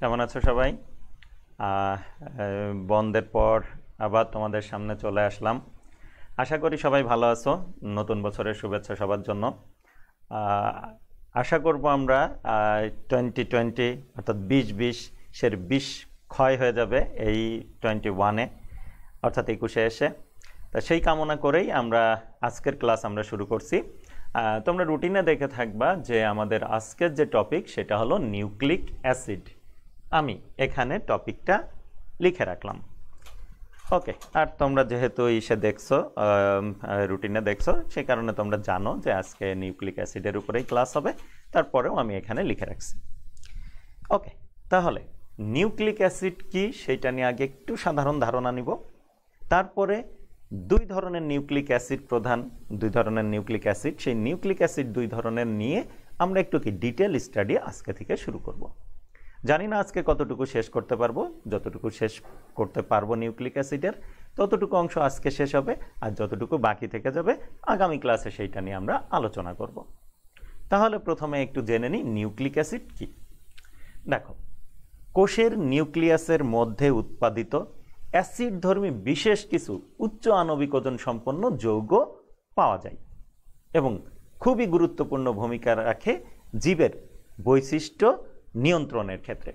কেমন আছো সবাই? বন্ধের পর আবার তোমাদের সামনে চলে আসলাম। আশা করি সবাই ভালো আছো, নতুন বছরের শুভেচ্ছা সবার জন্য। আশা করব আমরা টোয়েন্টি টোয়েন্টি অর্থাৎ বিশ বিশ সের বিশ ক্ষয় হয়ে যাবে এই টোয়েন্টি ওয়ানে অর্থাৎ একুশে এসে। তা সেই কামনা করেই আমরা আজকের ক্লাস আমরা শুরু করছি। তোমরা রুটিনে দেখে থাকবা যে আমাদের আজকের যে টপিক সেটা হলো নিউক্লিক অ্যাসিড আমি এখানে টপিকটা লিখে রাখলাম। ওকে, আর তোমরা যেহেতু ইসে দেখছ রুটিনে দেখছ সেই কারণে তোমরা জানো যে আজকে নিউক্লিক অ্যাসিডের উপরেই ক্লাস হবে, তারপরেও আমি এখানে লিখে রাখছি। ওকে, তাহলে নিউক্লিক অ্যাসিড কি সেটা নিয়ে আগে একটু সাধারণ ধারণা নিব। তারপরে দুই ধরনের নিউক্লিক অ্যাসিড প্রধান, দুই ধরনের নিউক্লিক অ্যাসিড, সেই নিউক্লিক অ্যাসিড দুই ধরনের নিয়ে আমরা একটু কি ডিটেল স্টাডি আজকে থেকে শুরু করব। জানি না আজকে কতটুকু শেষ করতে পারব, যতটুকু শেষ করতে পারব নিউক্লিক অ্যাসিডের, ততটুকু অংশ আজকে শেষ হবে আর যতটুকু বাকি থেকে যাবে, আগামী ক্লাসে সেইটা নিয়ে আমরা আলোচনা করব। তাহলে প্রথমে একটু জেনে নিই নিউক্লিক অ্যাসিড কি। দেখো, কোষের নিউক্লিয়াসের মধ্যে উৎপাদিত অ্যাসিড ধর্মী বিশেষ কিছু উচ্চ আণবিক ওজন সম্পন্ন যৌগ পাওয়া যায় এবং খুবই গুরুত্বপূর্ণ ভূমিকা রাখে জীবের বৈশিষ্ট্য নিয়ন্ত্রণের ক্ষেত্রে।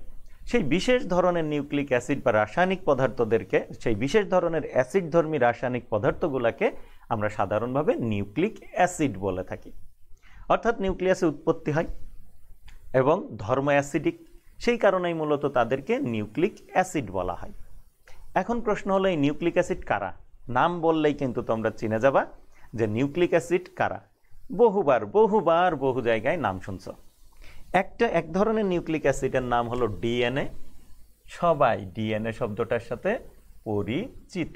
সেই বিশেষ ধরনের নিউক্লিক অ্যাসিড বা রাসায়নিক পদার্থদেরকে, সেই বিশেষ ধরনের অ্যাসিড ধর্মী রাসায়নিক পদার্থগুলোকে আমরা সাধারণভাবে নিউক্লিক অ্যাসিড বলে থাকি। অর্থাৎ নিউক্লিয়াসে উৎপত্তি হয় এবং ধর্ম অ্যাসিডিক, সেই কারণেই মূলত তাদেরকে নিউক্লিক অ্যাসিড বলা হয়। এখন প্রশ্ন হলো, এই নিউক্লিক অ্যাসিড কারা? নাম বললেই কিন্তু তোমরা চিনে যাবা যে নিউক্লিক অ্যাসিড কারা? বহুবার বহুবার বহু জায়গায় নাম শুনছ। একটা এক ধরনের নিউক্লিক অ্যাসিডের নাম হলো ডিএনএ। সবাই ডিএনএ শব্দটার সাথে পরিচিত।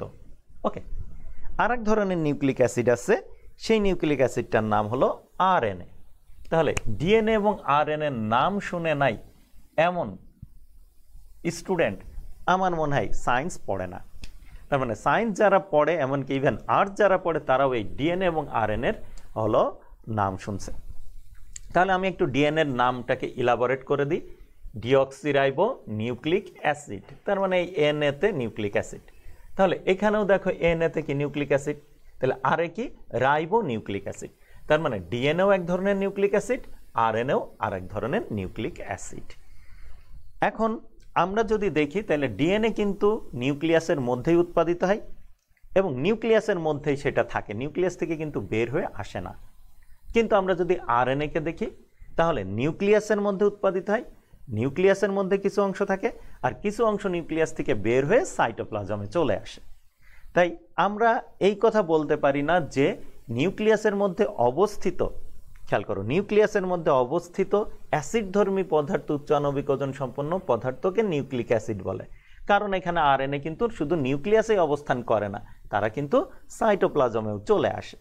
ওকে আর এক ধরনের নিউক্লিক অ্যাসিড আছে। সেই নিউক্লিক অ্যাসিডটার নাম হলো আরএনএ। তাহলে ডিএনএ এবং আরএনএ নাম শুনে নাই এমন স্টুডেন্ট আমার মনে হয় সায়েন্স পড়ে না। তার মানে সায়েন্স যারা পড়ে, এমনকি ইভেন আর্টস যারা পড়ে, তারাও এই ডিএনএ এবং আর আরএনএর হলো নাম শুনছে। তাহলে আমি একটু ডিএনএর নামটাকে ইলাবোরেট করে দিই। ডিঅক্সিরাইবো নিউক্লিক অ্যাসিড তার মানে এই এনএতে নিউক্লিক অ্যাসিড তাহলে এখানেও দেখো এনএতে কি নিউক্লিক অ্যাসিড তাহলে আরে কি? রাইবো নিউক্লিক অ্যাসিড তার মানে ডিএনএও এক ধরনের নিউক্লিক অ্যাসিড আর এক ধরনের নিউক্লিক অ্যাসিড এখন আমরা যদি দেখি, তাহলে ডিএনএ কিন্তু নিউক্লিয়াসের মধ্যেই উৎপাদিত হয় এবং নিউক্লিয়াসের মধ্যেই সেটা থাকে। নিউক্লিয়াস থেকে কিন্তু বের হয়ে আসে না। কিন্তু আমরা যদি আরএনএকে দেখি, তাহলে নিউক্লিয়াসের মধ্যে উৎপাদিত হয়, নিউক্লিয়াসের মধ্যে কিছু অংশ থাকে, আর কিছু অংশ নিউক্লিয়াস থেকে বের হয়ে সাইটোপ্লাজমে চলে আসে। তাই আমরা এই কথা বলতে পারি না যে নিউক্লিয়াসের মধ্যে অবস্থিত, খেয়াল করো, নিউক্লিয়াসের মধ্যে অবস্থিত অ্যাসিড ধর্মী পদার্থ, উচ্চ আণবিক সম্পন্ন পদার্থকে নিউক্লিক অ্যাসিড বলে। কারণ এখানে আরএনএ কিন্তু শুধু নিউক্লিয়াসেই অবস্থান করে না, তারা কিন্তু সাইটোপ্লাজমেও চলে আসে।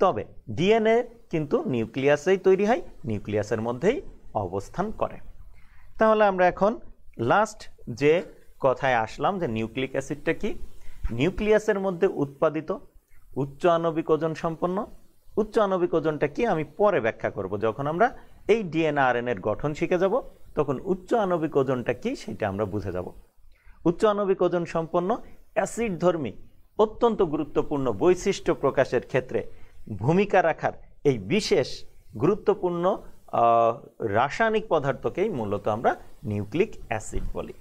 তবে ডিএনএ কিন্তু নিউক্লিয়াসেই তৈরি হয়, নিউক্লিয়াসের মধ্যেই অবস্থান করে। তাহলে আমরা এখন লাস্ট যে কথায় আসলাম যে নিউক্লিক অ্যাসিডটা কি, নিউক্লিয়াসের মধ্যে উৎপাদিত উচ্চ আণবিক ওজন সম্পন্ন। উচ্চ আণবিক ওজনটা কি আমি পরে ব্যাখ্যা করব, যখন আমরা এই ডিএনএ আরএনএর গঠন শিখে যাব, তখন উচ্চ আণবিক ওজনটা কি সেটা আমরা বুঝে যাব। উচ্চ আণবিক ওজন সম্পন্ন অ্যাসিড ধর্মী অত্যন্ত গুরুত্বপূর্ণ বৈশিষ্ট্য প্রকাশের ক্ষেত্রে ভূমিকা রাখার এই বিশেষ গুরুত্বপূর্ণ রাসায়নিক পদার্থকেই মূলত আমরা নিউক্লিক অ্যাসিড বলি।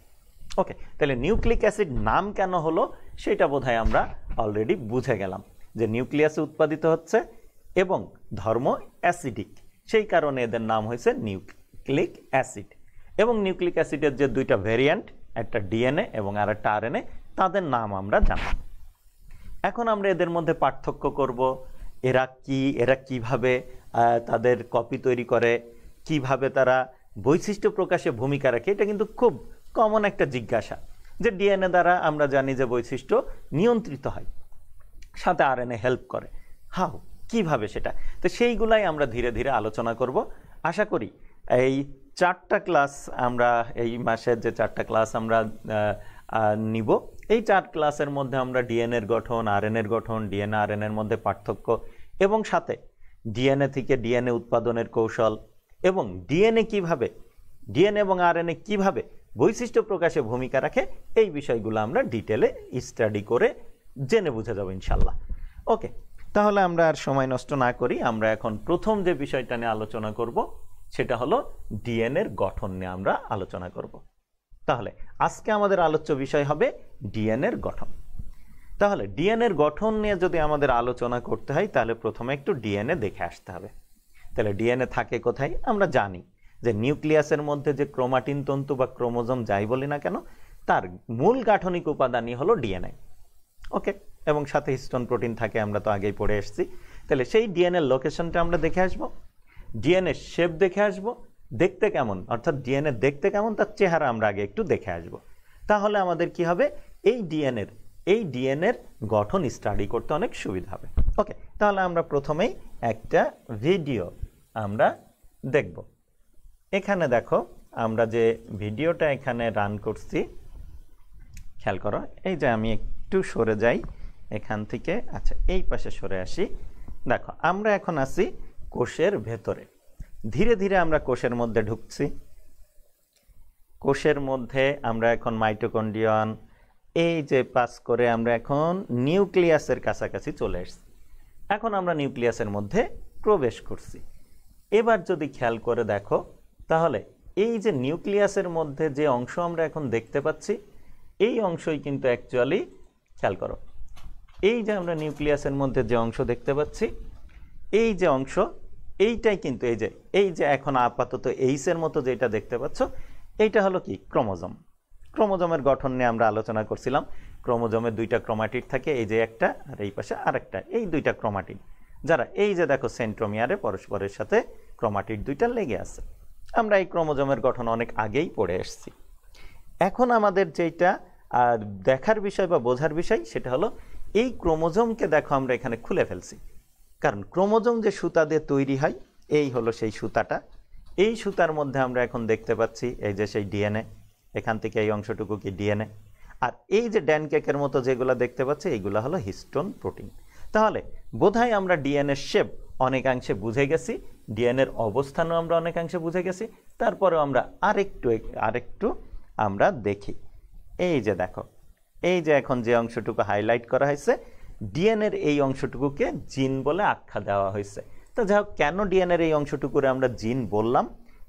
ওকে, তাহলে নিউক্লিক অ্যাসিড নাম কেন হলো সেটা বোধহয় আমরা অলরেডি বুঝে গেলাম যে নিউক্লিয়াসে উৎপাদিত হচ্ছে এবং ধর্ম অ্যাসিডিক। সেই কারণে এদের নাম হয়েছে নিউক্লিক অ্যাসিড। এবং নিউক্লিক অ্যাসিডের যে দুইটা ভেরিয়েন্ট, একটা ডিএনএ এবং আর একটা আরএনএ, তাদের নাম আমরা জানি। এখন আমরা এদের মধ্যে পার্থক্য করব। এরা কি, এরা কীভাবে তাদের কপি তৈরি করে, কীভাবে তারা বৈশিষ্ট্য প্রকাশে ভূমিকা রাখে, এটা কিন্তু খুব কমন একটা জিজ্ঞাসা, যে ডিএনএ দ্বারা আমরা জানি যে বৈশিষ্ট্য নিয়ন্ত্রিত হয়, সাথে আরএনএ হেল্প করে। হাউ কীভাবে সেটা? তো সেইগুলাই আমরা ধীরে ধীরে আলোচনা করব। আশা করি এই চারটা ক্লাস আমরা এই মাসের যে চারটা ক্লাস আমরা নিব। এই চার ক্লাসের মধ্যে আমরা ডিএনএর গঠন আরএনএর গঠন ডিএনএ আরএনএর মধ্যে পার্থক্য এবং সাথে ডিএনএ থেকে ডিএনএ উৎপাদনের কৌশল এবং ডিএনএ কীভাবে ডিএনএ এবং আরএনএ কীভাবে বৈশিষ্ট্য প্রকাশে ভূমিকা রাখে এই বিষয়গুলো আমরা ডিটেলে স্টাডি করে জেনে বুঝে যাব ইনশাল্লাহ ওকে তাহলে আমরা আর সময় নষ্ট না করি, আমরা এখন প্রথম যে বিষয়টা নিয়ে আলোচনা করব সেটা হলো ডিএনএর গঠন নিয়ে আমরা আলোচনা করব। তাহলে আজকে আমাদের আলোচ্য বিষয় হবে ডিএনএর গঠন। তাহলে ডিএনএর গঠন নিয়ে যদি আমাদের আলোচনা করতে হয়, তাহলে প্রথমে একটু ডিএনএ দেখে আসতে হবে। তাহলে ডিএনএ থাকে কোথায়? আমরা জানি যে নিউক্লিয়াসের মধ্যে যে ক্রোমাটিন তন্তু বা ক্রোমোজোম যাই বলি না কেন, তার মূল গাঠনিক উপাদানই হলো ডিএনএ। ওকে? এবং সাথে হিস্টোন প্রোটিন থাকে, আমরা তো আগেই পড়ে এসেছি। তাহলে সেই ডিএনএর লোকেশনটা আমরা দেখে আসব। ডিএনএ শেপ দেখে আসব। দেখতে কেমন? অর্থাৎ ডিএনএ দেখতে কেমন? তার চেহারা আমরা আগে একটু দেখে আসব। তাহলে আমাদের কি হবে? এই ডিএনএর এই ডিএনএর গঠন স্টাডি করতে অনেক সুবিধা হবে। ওকে তাহলে আমরা প্রথমেই একটা ভিডিও আমরা দেখব। এখানে দেখো, আমরা যে ভিডিওটা এখানে রান করছি, খেয়াল করো, এই যে আমি একটু সরে যাই এখান থেকে। আচ্ছা এই পাশে সরে আসি। দেখো, আমরা এখন আছি কোষের ভেতরে। ধীরে ধীরে আমরা কোষের মধ্যে ঢুকছি। কোষের মধ্যে আমরা এখন মাইটোকন্ডিয়ন এই যে পাস করে আমরা এখন নিউক্লিয়াসের কাছাকাছি চলে এসছি। এখন আমরা নিউক্লিয়াসের মধ্যে প্রবেশ করছি। এবার যদি খেয়াল করে দেখো, তাহলে এই যে নিউক্লিয়াসের মধ্যে যে অংশ আমরা এখন দেখতে পাচ্ছি, এই অংশই কিন্তু অ্যাকচুয়ালি খেয়াল করো, এই যে আমরা নিউক্লিয়াসের মধ্যে যে অংশ দেখতে পাচ্ছি, এই যে অংশ এইটাই কিন্তু এই যে এই যে এখন আপাতত এইসের মতো যেটা দেখতে পাচ্ছ, এইটা হলো কি? ক্রোমোজোম। ক্রোমোজোমের গঠন নিয়ে আমরা আলোচনা করছিলাম। ক্রোমোজোমে দুইটা ক্রোমাটিড থাকে, এই যে একটা আর এই পাশে আরেকটা। এই দুইটা ক্রোমাটিড। যারা এই যে দেখো সেন্ট্রোমিয়ারে পরস্পরের সাথে ক্রোমাটিড দুইটা লেগে আছে। আমরা এই ক্রোমোজোমের গঠন অনেক আগেই পড়ে এসেছি। এখন আমাদের যেটা দেখার বিষয় বা বোঝার বিষয়, সেটা হলো এই ক্রোমোজোমকে দেখো আমরা এখানে খুলে ফেলছি। কারণ ক্রোমোজোম যে সুতা দিয়ে তৈরি হয়, এই হলো সেই সুতাটা। এই সুতার মধ্যে আমরা এখন দেখতে পাচ্ছি এই যে সেই ডিএনএ, এখান থেকে এই অংশটুকু কি ডিএনএ? আর এই যে ড্যান কেকের মতো যেগুলো দেখতে পাচ্ছি এইগুলো হলো হিস্টোন প্রোটিন। তাহলে বোধহয় আমরা ডিএনএর শেপ অনেকাংশে বুঝে গেছি, ডিএনএর অবস্থানও আমরা অনেকাংশে বুঝে গেছি, তারপরেও আমরা আরেকটু আরেকটু আমরা দেখি। এই যে দেখো, এই যে এখন যে অংশটুকু হাইলাইট করা হয়েছে ডিএনএর এই অংশটুকুকে জিন বলে আখ্যা দেওয়া হয়েছে। তো যাই হোক, কেন ডিএনএর এই অংশটুকুরে আমরা জিন বললাম?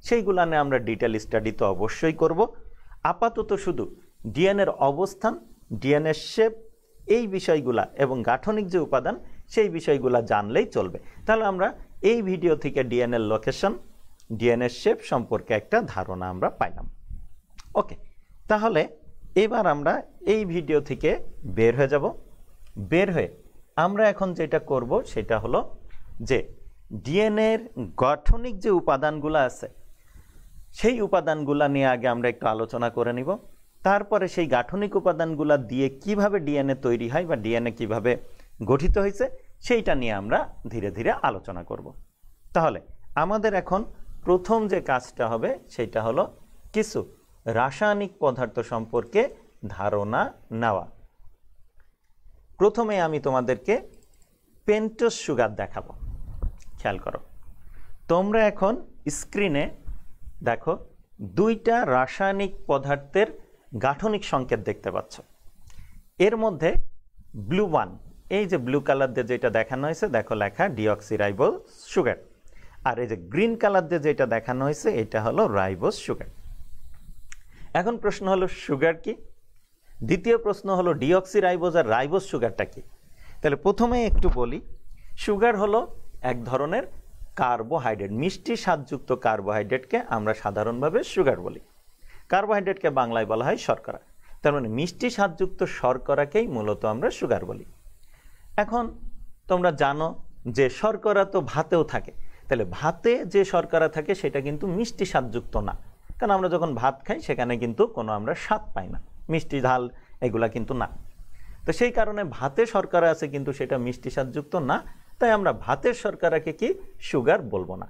সেইগুলো নিয়ে আমরা ডিটেল স্টাডি তো অবশ্যই করব। আপাতত শুধু ডিএনএর অবস্থান ডিএনএর শেপ এই বিষয়গুলা এবং গাঠনিক যে উপাদান, সেই বিষয়গুলা জানলেই চলবে। তাহলে আমরা এই ভিডিও থেকে ডিএনএর লোকেশন ডিএনএর শেপ সম্পর্কে একটা ধারণা আমরা পাইলাম। ওকে তাহলে এবার আমরা এই ভিডিও থেকে বের হয়ে যাব। বের হয়ে আমরা এখন যেটা করব সেটা হলো যে ডিএনএর গঠনিক যে উপাদানগুলো আছে, সেই উপাদানগুলা নিয়ে আগে আমরা একটু আলোচনা করে নিব। তারপরে সেই গাঠনিক উপাদানগুলা দিয়ে কীভাবে ডিএনএ তৈরি হয় বা ডিএনএ কীভাবে গঠিত হয়েছে, সেইটা নিয়ে আমরা ধীরে ধীরে আলোচনা করব। তাহলে আমাদের এখন প্রথম যে কাজটা হবে সেটা হলো কিছু রাসায়নিক পদার্থ সম্পর্কে ধারণা নেওয়া। প্রথমে আমি তোমাদেরকে পেন্টোস সুগার দেখাবো। খেয়াল করো। তোমরা এখন স্ক্রিনে দেখো দুইটা রাসায়নিক পদার্থের গাঠনিক সংকেত দেখতে পাচ্ছ। এর মধ্যে ব্লু ওয়ান, এই যে ব্লু কালার দিয়ে যেটা দেখানো হয়েছে, দেখো লেখা ডিঅক্সিরাইবোল সুগার। আর এই যে গ্রিন কালার দিয়ে যেটা দেখানো হয়েছে, এটা হলো রাইবোস সুগার। এখন প্রশ্ন হলো, সুগার কি? দ্বিতীয় প্রশ্ন হলো ডিঅক্সিরাইবোজ আর রাইবোস সুগারটা কি? তাহলে প্রথমে একটু বলি, সুগার হলো এক ধরনের কার্বোহাইড্রেট, মিষ্টি স্বাদযুক্ত কার্বোহাইড্রেটকে আমরা সাধারণভাবে সুগার বলি। কার্বোহাইড্রেটকে বাংলায় বলা হয় শর্করা। তার মানে মিষ্টি স্বাদযুক্ত শর্করাকেই মূলত আমরা সুগার বলি। এখন তোমরা জানো যে শর্করা তো ভাতেও থাকে। তাহলে ভাতে যে শর্করা থাকে সেটা কিন্তু মিষ্টি স্বাদযুক্ত না। কারণ আমরা যখন ভাত খাই, সেখানে কিন্তু কোনো আমরা স্বাদ পাই না। মিষ্টি ঝাল এগুলা কিন্তু না। তো সেই কারণে ভাতে শর্করা আছে কিন্তু সেটা মিষ্টি স্বাদযুক্ত না, তাই আমরা ভাতের শর্করাকে কি সুগার বলব না।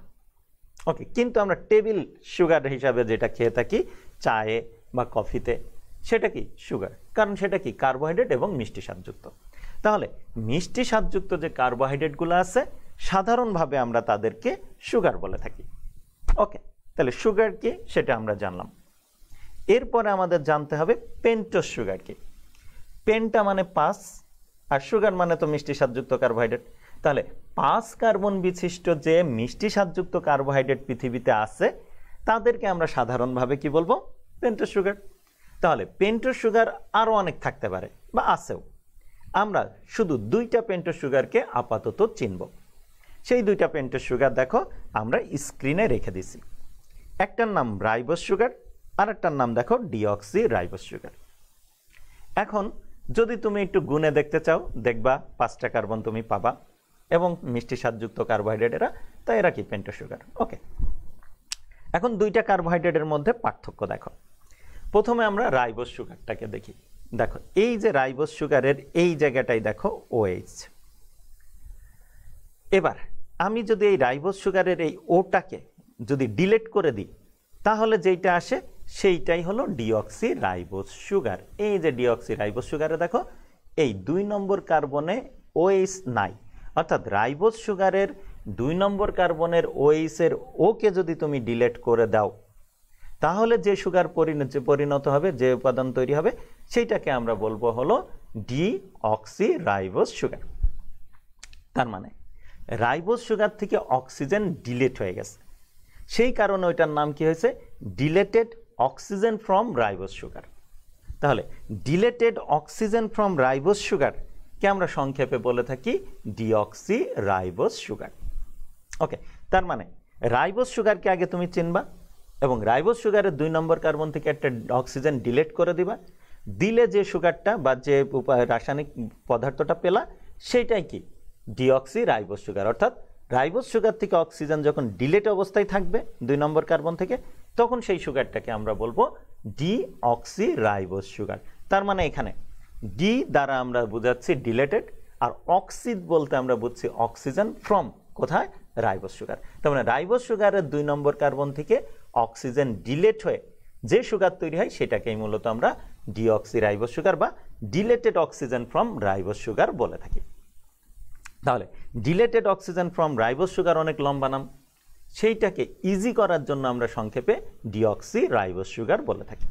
ওকে, কিন্তু আমরা টেবিল সুগার হিসাবে যেটা খেয়ে থাকি, চায়ে বা কফিতে, সেটা কি সুগার? কারণ সেটা কি কার্বোহাইড্রেট এবং মিষ্টি স্বাদযুক্ত তাহলে মিষ্টি স্বাদযুক্ত যে কার্বোহাইড্রেটগুলো আছে, সাধারণভাবে আমরা তাদেরকে সুগার বলে থাকি। ওকে, তাহলে সুগার কি সেটা আমরা জানলাম। এরপরে আমাদের জানতে হবে পেন্টোস সুগার কি? পেনটা মানে পাঁচ, আর সুগার মানে তো মিষ্টি স্বাদযুক্ত কার্বোহাইড্রেট তাহলে পাঁচ কার্বন বিশিষ্ট যে মিষ্টি স্বাদযুক্ত কার্বোহাইড্রেট পৃথিবীতে আছে, তাদেরকে আমরা সাধারণভাবে কি বলব? পেন্টোস সুগার তাহলে পেন্টোস সুগার আরও অনেক থাকতে পারে, বা আছেও। আমরা শুধু দুইটা পেন্টোস সুগারকে আপাতত চিনব। সেই দুইটা পেন্টোস সুগার দেখো, আমরা স্ক্রিনে রেখে দিছি। একটার নাম রাইবোস সুগার আর একটার নাম দেখো ডিঅক্সি রাইবোস সুগার এখন যদি তুমি একটু গুণে দেখতে চাও, দেখবা পাঁচটা কার্বন তুমি পাবা এবং মিষ্টি স্বাদযুক্ত কার্বোহাইড্রেট এরা তাই এরা কি পেন্টো সুগার? ওকে। এখন দুইটা কার্বোহাইড্রেটের মধ্যে পার্থক্য দেখো। প্রথমে আমরা রাইবোস সুগারটাকে দেখি। দেখো, এই যে রাইবোস সুগারের এই জায়গাটাই দেখো ওএইচ এবার, আমি যদি এই রাইবোস সুগারের এই ওটাকে যদি ডিলেট করে দিই, তাহলে যেইটা আসে সেইটাই হলো ডিঅক্সি রাইবোস সুগার। এই যে ডিঅক্সি রাইবোস সুগারে দেখো, এই দুই নম্বর কার্বনে ওএইচ নাই। অর্থাৎ রাইবোস সুগারের দুই নম্বর কার্বনের ওএইচের ওকে যদি তুমি ডিলেট করে দাও, তাহলে যে সুগার পরিণত পরিণত হবে, যে উপাদান তৈরি হবে, সেইটাকে আমরা বলব হলো ডিঅক্সি রাইবোস সুগার। তার মানে রাইবোস সুগার থেকে অক্সিজেন ডিলেট হয়ে গেছে। সেই কারণে ওইটার নাম কি হয়েছে? Deleted oxygen from ribose sugar তাহলে deleted oxygen from ribose sugar কে আমরা সংক্ষেপে বলে থাকি? ডিঅক্সি রাইবোস সুগার ওকে তার মানে রাইবোস সুগারকে আগে তুমি চিনবা এবং রাইবোস সুগারের দুই নম্বর কার্বন থেকে একটা অক্সিজেন ডিলেট করে দিবা। দিলে যে সুগারটা বা যে রাসায়নিক পদার্থটা পেলা, সেইটাই কি? ডিঅক্সি রাইবোস সুগার অর্থাৎ রাইবোস সুগার থেকে অক্সিজেন যখন ডিলেট অবস্থায় থাকবে, দুই নম্বর কার্বন থেকে তখন সেই সুগারটাকে আমরা বলব ডিঅক্সি রাইবোস সুগার। তার মানে এখানে ডি দ্বারা আমরা বোঝাচ্ছি ডিলেটেড আর অক্সিড বলতে আমরা বুঝছি অক্সিজেন ফ্রম কোথায়? Ribose sugar. তার মানে রাইবোস সুগারের দুই নম্বর কার্বন থেকে অক্সিজেন ডিলেট হয়ে যে সুগার তৈরি হয় সেটাকেই মূলত আমরা ডিঅক্সি রাইবোস সুগার বা deleted oxygen from ribose sugar বলে থাকি। তাহলে deleted oxygen from ribose sugar অনেক লম্বা নাম। সেইটাকে ইজি করার জন্য আমরা সংক্ষেপে ডিঅক্সি রাইবোস সুগার বলে থাকি।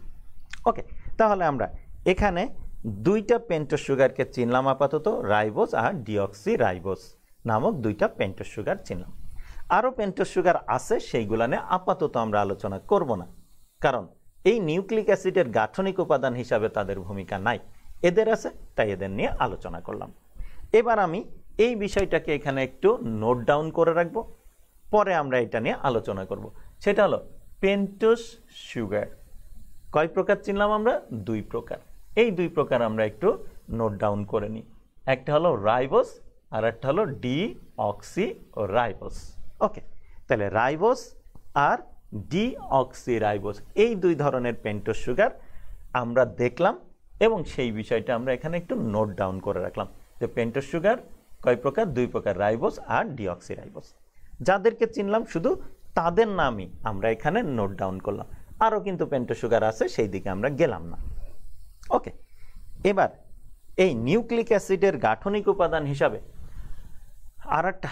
ওকে তাহলে আমরা এখানে দুইটা পেন্টোস সুগারকে চিনলাম আপাতত রাইবোস আর ডিঅক্সি রাইবোস নামক দুইটা পেন্টোস সুগার চিনলাম। আরও পেন্টোস সুগার আছে, সেইগুলা নিয়ে আপাতত আমরা আলোচনা করব না। কারণ এই নিউক্লিক অ্যাসিডের গাঠনিক উপাদান হিসাবে তাদের ভূমিকা নাই। এদের আছে, তাই এদের নিয়ে আলোচনা করলাম। এবার আমি এই বিষয়টাকে এখানে একটু নোট ডাউন করে রাখব। পরে আমরা এটা নিয়ে আলোচনা করব। সেটা হলো পেন্টোস সুগার। কয় প্রকার চিনলাম আমরা? দুই প্রকার। এই দুই প্রকার আমরা একটু নোট ডাউন করে নিই। একটা হলো রাইবোস আর একটা হলো ডি অক্সি রাইবোস ওকে, তাহলে রাইবোস আর ডি অক্সি রাইবোস এই দুই ধরনের পেন্টোস সুগার আমরা দেখলাম এবং সেই বিষয়টা আমরা এখানে একটু নোট ডাউন করে রাখলাম যে পেন্টোস সুগার কয় প্রকার? দুই প্রকার রাইবোস আর ডিঅক্সি রাইবোস যাদেরকে চিনলাম শুধু তাদের নামই আমরা এখানে নোট ডাউন করলাম। আরও কিন্তু পেন্টো সুগার আছে, সেই দিকে আমরা গেলাম না। ওকে এবার এই নিউক্লিক অ্যাসিডের গাঠনিক উপাদান হিসাবে আর একটা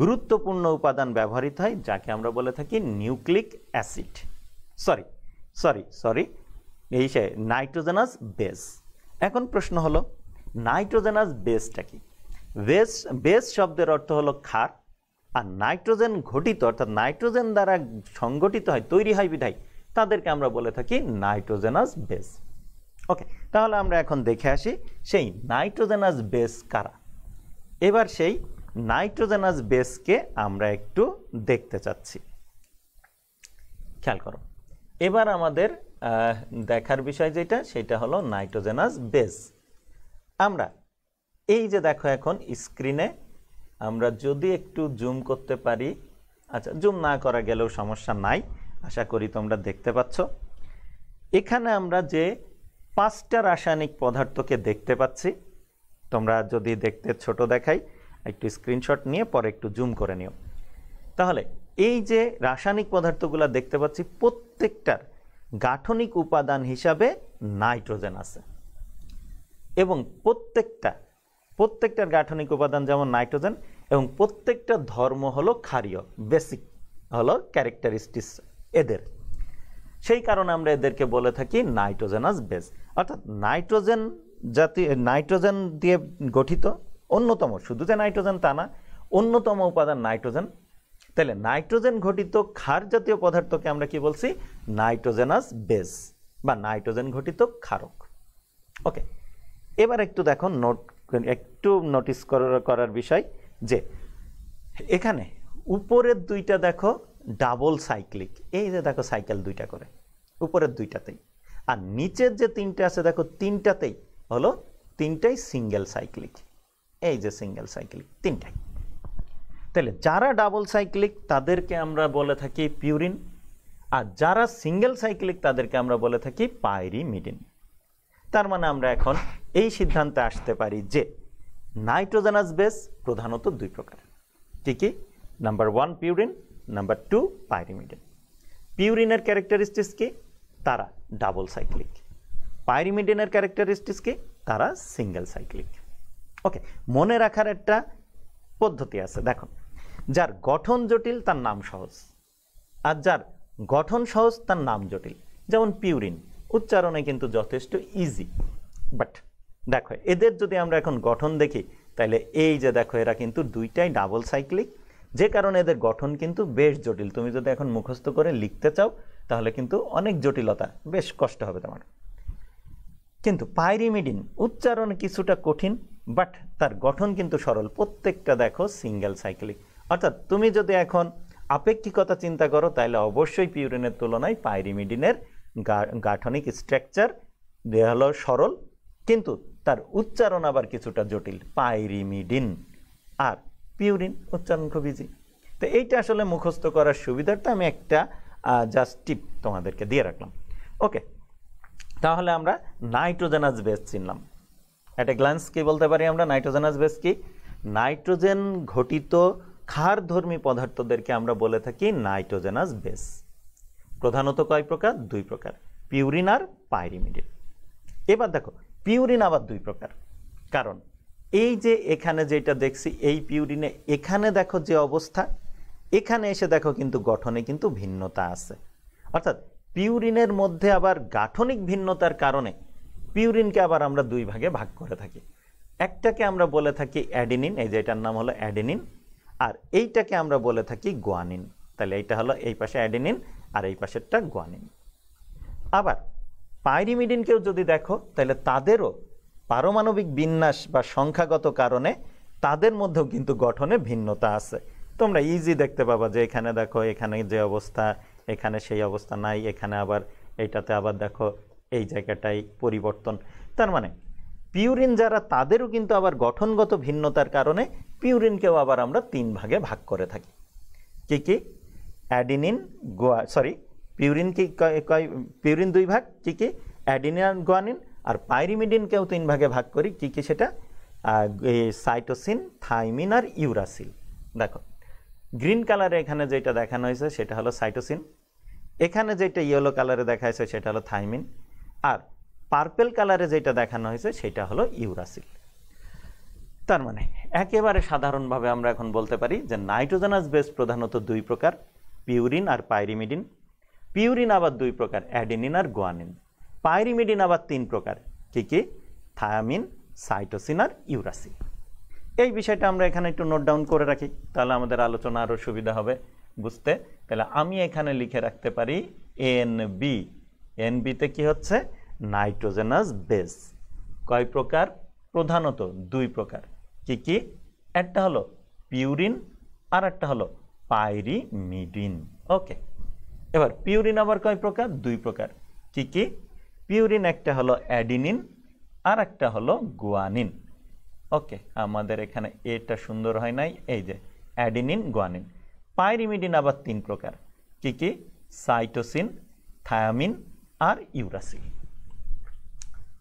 গুরুত্বপূর্ণ উপাদান ব্যবহৃত হয়, যাকে আমরা বলে থাকি nucleic acid sorry sorry sorry এই সে নাইট্রোজেনাস বেস এখন প্রশ্ন হলো নাইট্রোজেনাস বেসটা কি? বেস বেস শব্দের অর্থ হলো ক্ষার। আর নাইট্রোজেন ঘটিত, অর্থাৎ নাইট্রোজেন দ্বারা সংগঠিত হয়, তৈরি হয় বিধায়, তাদেরকে আমরা বলে থাকি নাইট্রোজেনাস বেস। ওকে, তাহলে আমরা এখন দেখে আসি সেই নাইট্রোজেনাস বেস কারা। এবার সেই নাইট্রোজেনাস বেসকে আমরা একটু দেখতে চাচ্ছি। খেয়াল করো, এবার আমাদের দেখার বিষয় যেটা, সেটা হলো নাইট্রোজেনাস বেস। আমরা এই যে দেখো এখন স্ক্রিনে আমরা যদি একটু জুম করতে পারি আচ্ছা জুম না করা গেলেও সমস্যা নাই। আশা করি তোমরা দেখতে পাচ্ছ। এখানে আমরা যে পাঁচটা রাসায়নিক পদার্থকে দেখতে পাচ্ছি, তোমরা যদি দেখতে ছোট দেখাই, একটু স্ক্রিনশট নিয়ে পরে একটু জুম করে নিও। তাহলে, এই যে রাসায়নিক পদার্থগুলো দেখতে পাচ্ছি, প্রত্যেকটার গাঠনিক উপাদান হিসাবে নাইট্রোজেন আছে। এবং প্রত্যেকটা প্রত্যেকটার গাঠনিক উপাদান যেমন নাইট্রোজেন এবং প্রত্যেকটা ধর্ম হলো ক্ষারীয় বেসিক হলো ক্যারেক্টারিস্টিক্স এদের। সেই কারণে আমরা এদেরকে বলে থাকি নাইট্রোজেনাস বেস অর্থাৎ নাইট্রোজেন জাতীয় নাইট্রোজেন দিয়ে গঠিত অন্যতম, শুধু যে নাইট্রোজেন তা না, অন্যতম উপাদান নাইট্রোজেন। তাহলে নাইট্রোজেন ঘটিত ক্ষার জাতীয় পদার্থকে আমরা কি বলছি? নাইট্রোজেনাস বেস বা নাইট্রোজেন ঘটিত ক্ষারক। ওকে এবার একটু দেখো নোট একটু নোটিস করার বিষয় যে এখানে উপরের দুইটা দেখো ডাবল সাইক্লিক এই যে দেখো সাইকেল দুইটা করে, উপরের দুইটাতেই। আর নিচের যে তিনটে আছে দেখো তিনটাতেই হলো তিনটাই সিঙ্গেল সাইক্লিক এই যে সিঙ্গেল সাইক্লিক তিনটাই। তাহলে যারা ডাবল সাইক্লিক তাদেরকে আমরা বলে থাকি পিউরিন আর যারা সিঙ্গেল সাইক্লিক তাদেরকে আমরা বলে থাকি পাইরিমিডিন তার মানে আমরা এখন এই সিদ্ধান্তে আসতে পারি যে নাইট্রোজেনাস বেস প্রধানত দুই প্রকার। কি কি? Number one purine, number two pyrimidine. পিউরিনের characteristics কি? তারা ডাবল সাইক্লিক। পাইরিমিডিনের ক্যারেক্টারিস্টিক্স কি? তারা সিঙ্গেল সাইক্লিক। ওকে, মনে রাখার একটা পদ্ধতি আছে। দেখো যার গঠন জটিল, তার নাম সহজ। আর যার গঠন সহজ, তার নাম জটিল। যেমন পিউরিন, উচ্চারণে কিন্তু যথেষ্ট ইজি বাট দেখো, এদের যদি আমরা এখন গঠন দেখি তাহলে এই যে দেখো, এরা কিন্তু দুইটাই ডাবল সাইক্লিক যে কারণে এদের গঠন কিন্তু বেশ জটিল। তুমি যদি এখন মুখস্থ করে লিখতে চাও, তাহলে কিন্তু অনেক জটিলতা, বেশ কষ্ট হবে তোমার। কিন্তু পাইরিমিডিন উচ্চারণ কিছুটা কঠিন বাট তার গঠন কিন্তু সরল। প্রত্যেকটা দেখো সিঙ্গেল সাইক্লিক অর্থাৎ তুমি যদি এখন আপেক্ষিকতা চিন্তা করো তাহলে অবশ্যই পিউরিনের তুলনায় পাইরিমিডিনের গাঠনিক স্ট্রাকচার হলো সরল। কিন্তু তার উচ্চারণ আবার কিছুটা জটিল। পাইরিমিডিন আর পিউরিন উচ্চারণ খুব ইজি তো এইটা আসলে মুখস্থ করার সুবিধার্থে আমি একটা জাস্ট টিপ তোমাদেরকে দিয়ে রাখলাম। ওকে তাহলে আমরা নাইট্রোজেনাস বেস চিনলাম। একটা গ্লান্স কি বলতে পারি আমরা? নাইট্রোজেনাস বেস কি? নাইট্রোজেন ঘটিত ক্ষারধর্মী পদার্থদেরকে আমরা বলে থাকি নাইট্রোজেনাস বেস প্রধানত কয় প্রকার? দুই প্রকার। পিউরিন আর পাইরিমিডিন। এবার দেখো পিউরিন আবার দুই প্রকার। কারণ এই যে এখানে যেটা দেখছি, এই পিউরিনে এখানে দেখো যে অবস্থা, এখানে এসে দেখো কিন্তু গঠনে কিন্তু ভিন্নতা আছে। অর্থাৎ পিউরিনের মধ্যে আবার গাঠনিক ভিন্নতার কারণে পিউরিনকে আবার আমরা দুই ভাগে ভাগ করে থাকি। একটাকে আমরা বলে থাকি অ্যাডিনিন, এই যে এটার নাম হলো অ্যাডিনিন, আর এইটাকে আমরা বলে থাকি গোয়ানিন। তাহলে এইটা হলো এই পাশে অ্যাডিনিন আর এই পাশেরটা গোয়ানিন। আবার পাইরিমিডিনকেও যদি দেখো, তাহলে তাদেরও পারমাণবিক বিন্যাস বা সংখ্যাগত কারণে তাদের মধ্যেও কিন্তু গঠনে ভিন্নতা আছে। তোমরা ইজি দেখতে পাবা যে এখানে দেখো, এখানে যে অবস্থা, এখানে সেই অবস্থা নাই, এখানে আবার এইটাতে আবার দেখো এই জায়গাটাই পরিবর্তন। তার মানে পিউরিন যারা, তাদেরও কিন্তু আবার গঠনগত ভিন্নতার কারণে পিউরিনকেও আবার আমরা তিন ভাগে ভাগ করে থাকি। কি কি? অ্যাডিনিন, গোয়া সরি পিউরিন কি কয় পিউরিন দুই ভাগ কী কী অ্যাডিনিন আর গোয়ানিন আর পাইরিমিডিনকেও তিন ভাগে ভাগ করি কী কী সেটা সাইটোসিন থাইমিন আর ইউরাসিল দেখো গ্রিন কালারে এখানে যেটা দেখানো হয়েছে সেটা হলো সাইটোসিন এখানে যেটা ইয়েলো কালারে দেখা হয়েছে সেটা হলো থাইমিন আর পার্পেল কালারে যেটা দেখানো হয়েছে সেটা হলো ইউরাসিল তার মানে একেবারে সাধারণভাবে আমরা এখন বলতে পারি যে নাইট্রোজেনাস বেস প্রধানত দুই প্রকার পিউরিন আর পাইরিমিডিন পিউরিন আবার দুই প্রকার, অ্যাডিনিন আর গোয়ানিন। পাইরিমিডিন আবার তিন প্রকার, কি কি? থায়ামিন, সাইটোসিন আর ইউরাসিন। এই বিষয়টা আমরা এখানে একটু নোট ডাউন করে রাখি, তাহলে আমাদের আলোচনা আরও সুবিধা হবে বুঝতে। তাহলে আমি এখানে লিখে রাখতে পারি এন বি। এন বিতে কি হচ্ছে? Nitrogenous base. কয় প্রকার? প্রধানত দুই প্রকার, কি কি? একটা হলো পিউরিন আর একটা হলো পাইরিমিডিন। ওকে। এবার, পিউরিন আবার কয় প্রকার? দুই প্রকার। কি কি? পিউরিন একটা হলো অ্যাডিনিন আর একটা হলো গুয়ানিন। ওকে, আমাদের এখানে এটা সুন্দর হয় নাই। এই যে, অ্যাডিনিন, গুয়ানিন। পাইরিমিডিন আবার তিন প্রকার। কি কি? সাইটোসিন, থায়ামিন আর ইউরাসিল।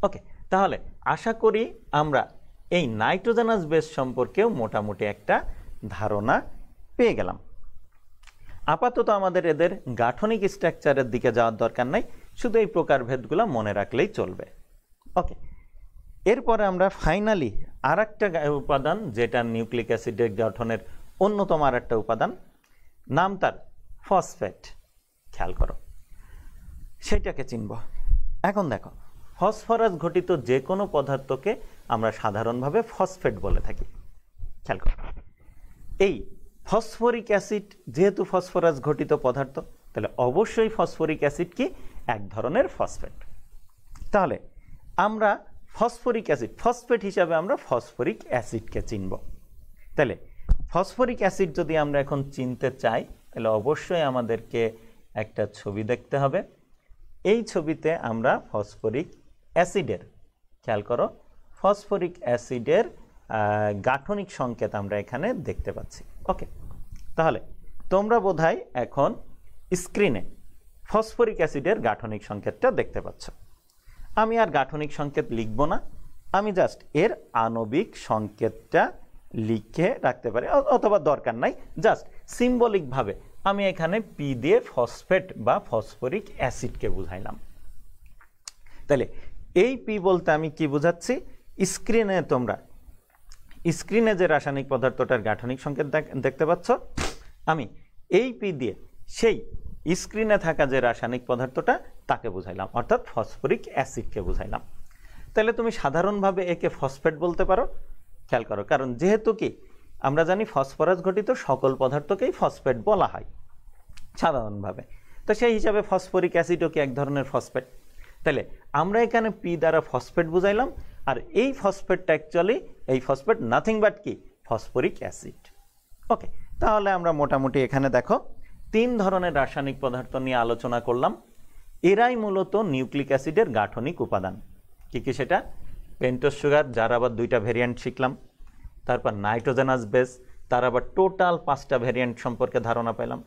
ওকে, তাহলে আশা করি আমরা এই নাইট্রোজেনাস বেস সম্পর্কেও মোটামুটি একটা ধারণা পেয়ে গেলাম। আপাতত আমাদের এদের গাঠনিক স্ট্রাকচারের দিকে যাওয়ার দরকার নাই, শুধু এই প্রকারভেদগুলো মনে রাখলেই চলবে। ওকে, এরপরে আমরা ফাইনালি আর একটা উপাদান, যেটা নিউক্লিক অ্যাসিডের গঠনের অন্যতম আর একটা উপাদান, নাম তার ফসফেট। খেয়াল করো, সেটাকে চিনব। এখন দেখো, ফসফরাস ঘটিত যে কোনো পদার্থকে আমরা সাধারণভাবে ফসফেট বলে থাকি। খেয়াল করো, এই ফসফরিক অ্যাসিড যেহেতু ফসফরাস ঘটিত পদার্থ, তাহলে অবশ্যই ফসফরিক অ্যাসিড কি? এক ধরনের ফসফেট। তাহলে আমরা ফসফরিক অ্যাসিড, ফসফেট হিসাবে আমরা ফসফরিক অ্যাসিডকে চিনব। তাহলে ফসফরিক অ্যাসিড যদি আমরা এখন চিনতে চাই, তাহলে অবশ্যই আমাদেরকে একটা ছবি দেখতে হবে। এই ছবিতে আমরা ফসফরিক অ্যাসিডের, খেয়াল করো, ফসফরিক অ্যাসিডের গাঠনিক সংকেত আমরা এখানে দেখতে পাচ্ছি। ওকে তাহলে, তোমরা বোধহয় এখন স্ক্রিনে ফসফরিক অ্যাসিডের গাঠনিক সংকেতটা দেখতে পাচ্ছ। আমি আর গাঠনিক সংকেত লিখব না, আমি জাস্ট এর আণবিক সংকেতটা লিখে রাখতে পারি অথবা দরকার নাই জাস্ট সিম্বলিকভাবে আমি এখানে পি দিয়ে ফসফেট বা ফসফরিক অ্যাসিডকে বুঝাইলাম। তাহলে, এই পি বলতে আমি কি বোঝাচ্ছি? স্ক্রিনে তোমরা স্ক্রিনে যে রাসায়নিক পদার্থটার গাঠনিক সংকেত দেখ- দেখতে পাচ্ছ? আমি এই পি দিয়ে সেই স্ক্রিনে থাকা যে রাসায়নিক পদার্থটা তাকে বুঝাইলাম, অর্থাৎ ফসফরিক অ্যাসিডকে বুঝাইলাম। তাহলে তুমি সাধারণভাবে একে ফসফেট বলতে পারো, খেয়াল করো, কারণ যেহেতু কি, আমরা জানি ফসফরাস ঘটিত সকল পদার্থকেই ফসফেট বলা হয়, সাধারণভাবে। তো সেই হিসাবে ফসফরিক অ্যাসিডও কি এক ধরনের ফসফেট? তাহলে আমরা এখানে পি দ্বারা ফসফেট বুঝাইলাম আর এই ফসফেটটা অ্যাকচুয়ালি এই ফসফেট নাথিং বাট কি? ফসফরিক অ্যাসিড ওকে তাহলে আমরা মোটামুটি এখানে দেখো, তিন ধরনের রাসায়নিক পদার্থ নিয়ে আলোচনা করলাম। এরাই মূলত নিউক্লিক অ্যাসিডের গাঠনিক উপাদান। কী কী সেটা? পেন্টোস সুগার যার আবার দুইটা ভেরিয়েন্ট শিখলাম। তারপর নাইট্রোজেনাস বেস তার আবার টোটাল পাঁচটা ভেরিয়েন্ট সম্পর্কে ধারণা পেলাম।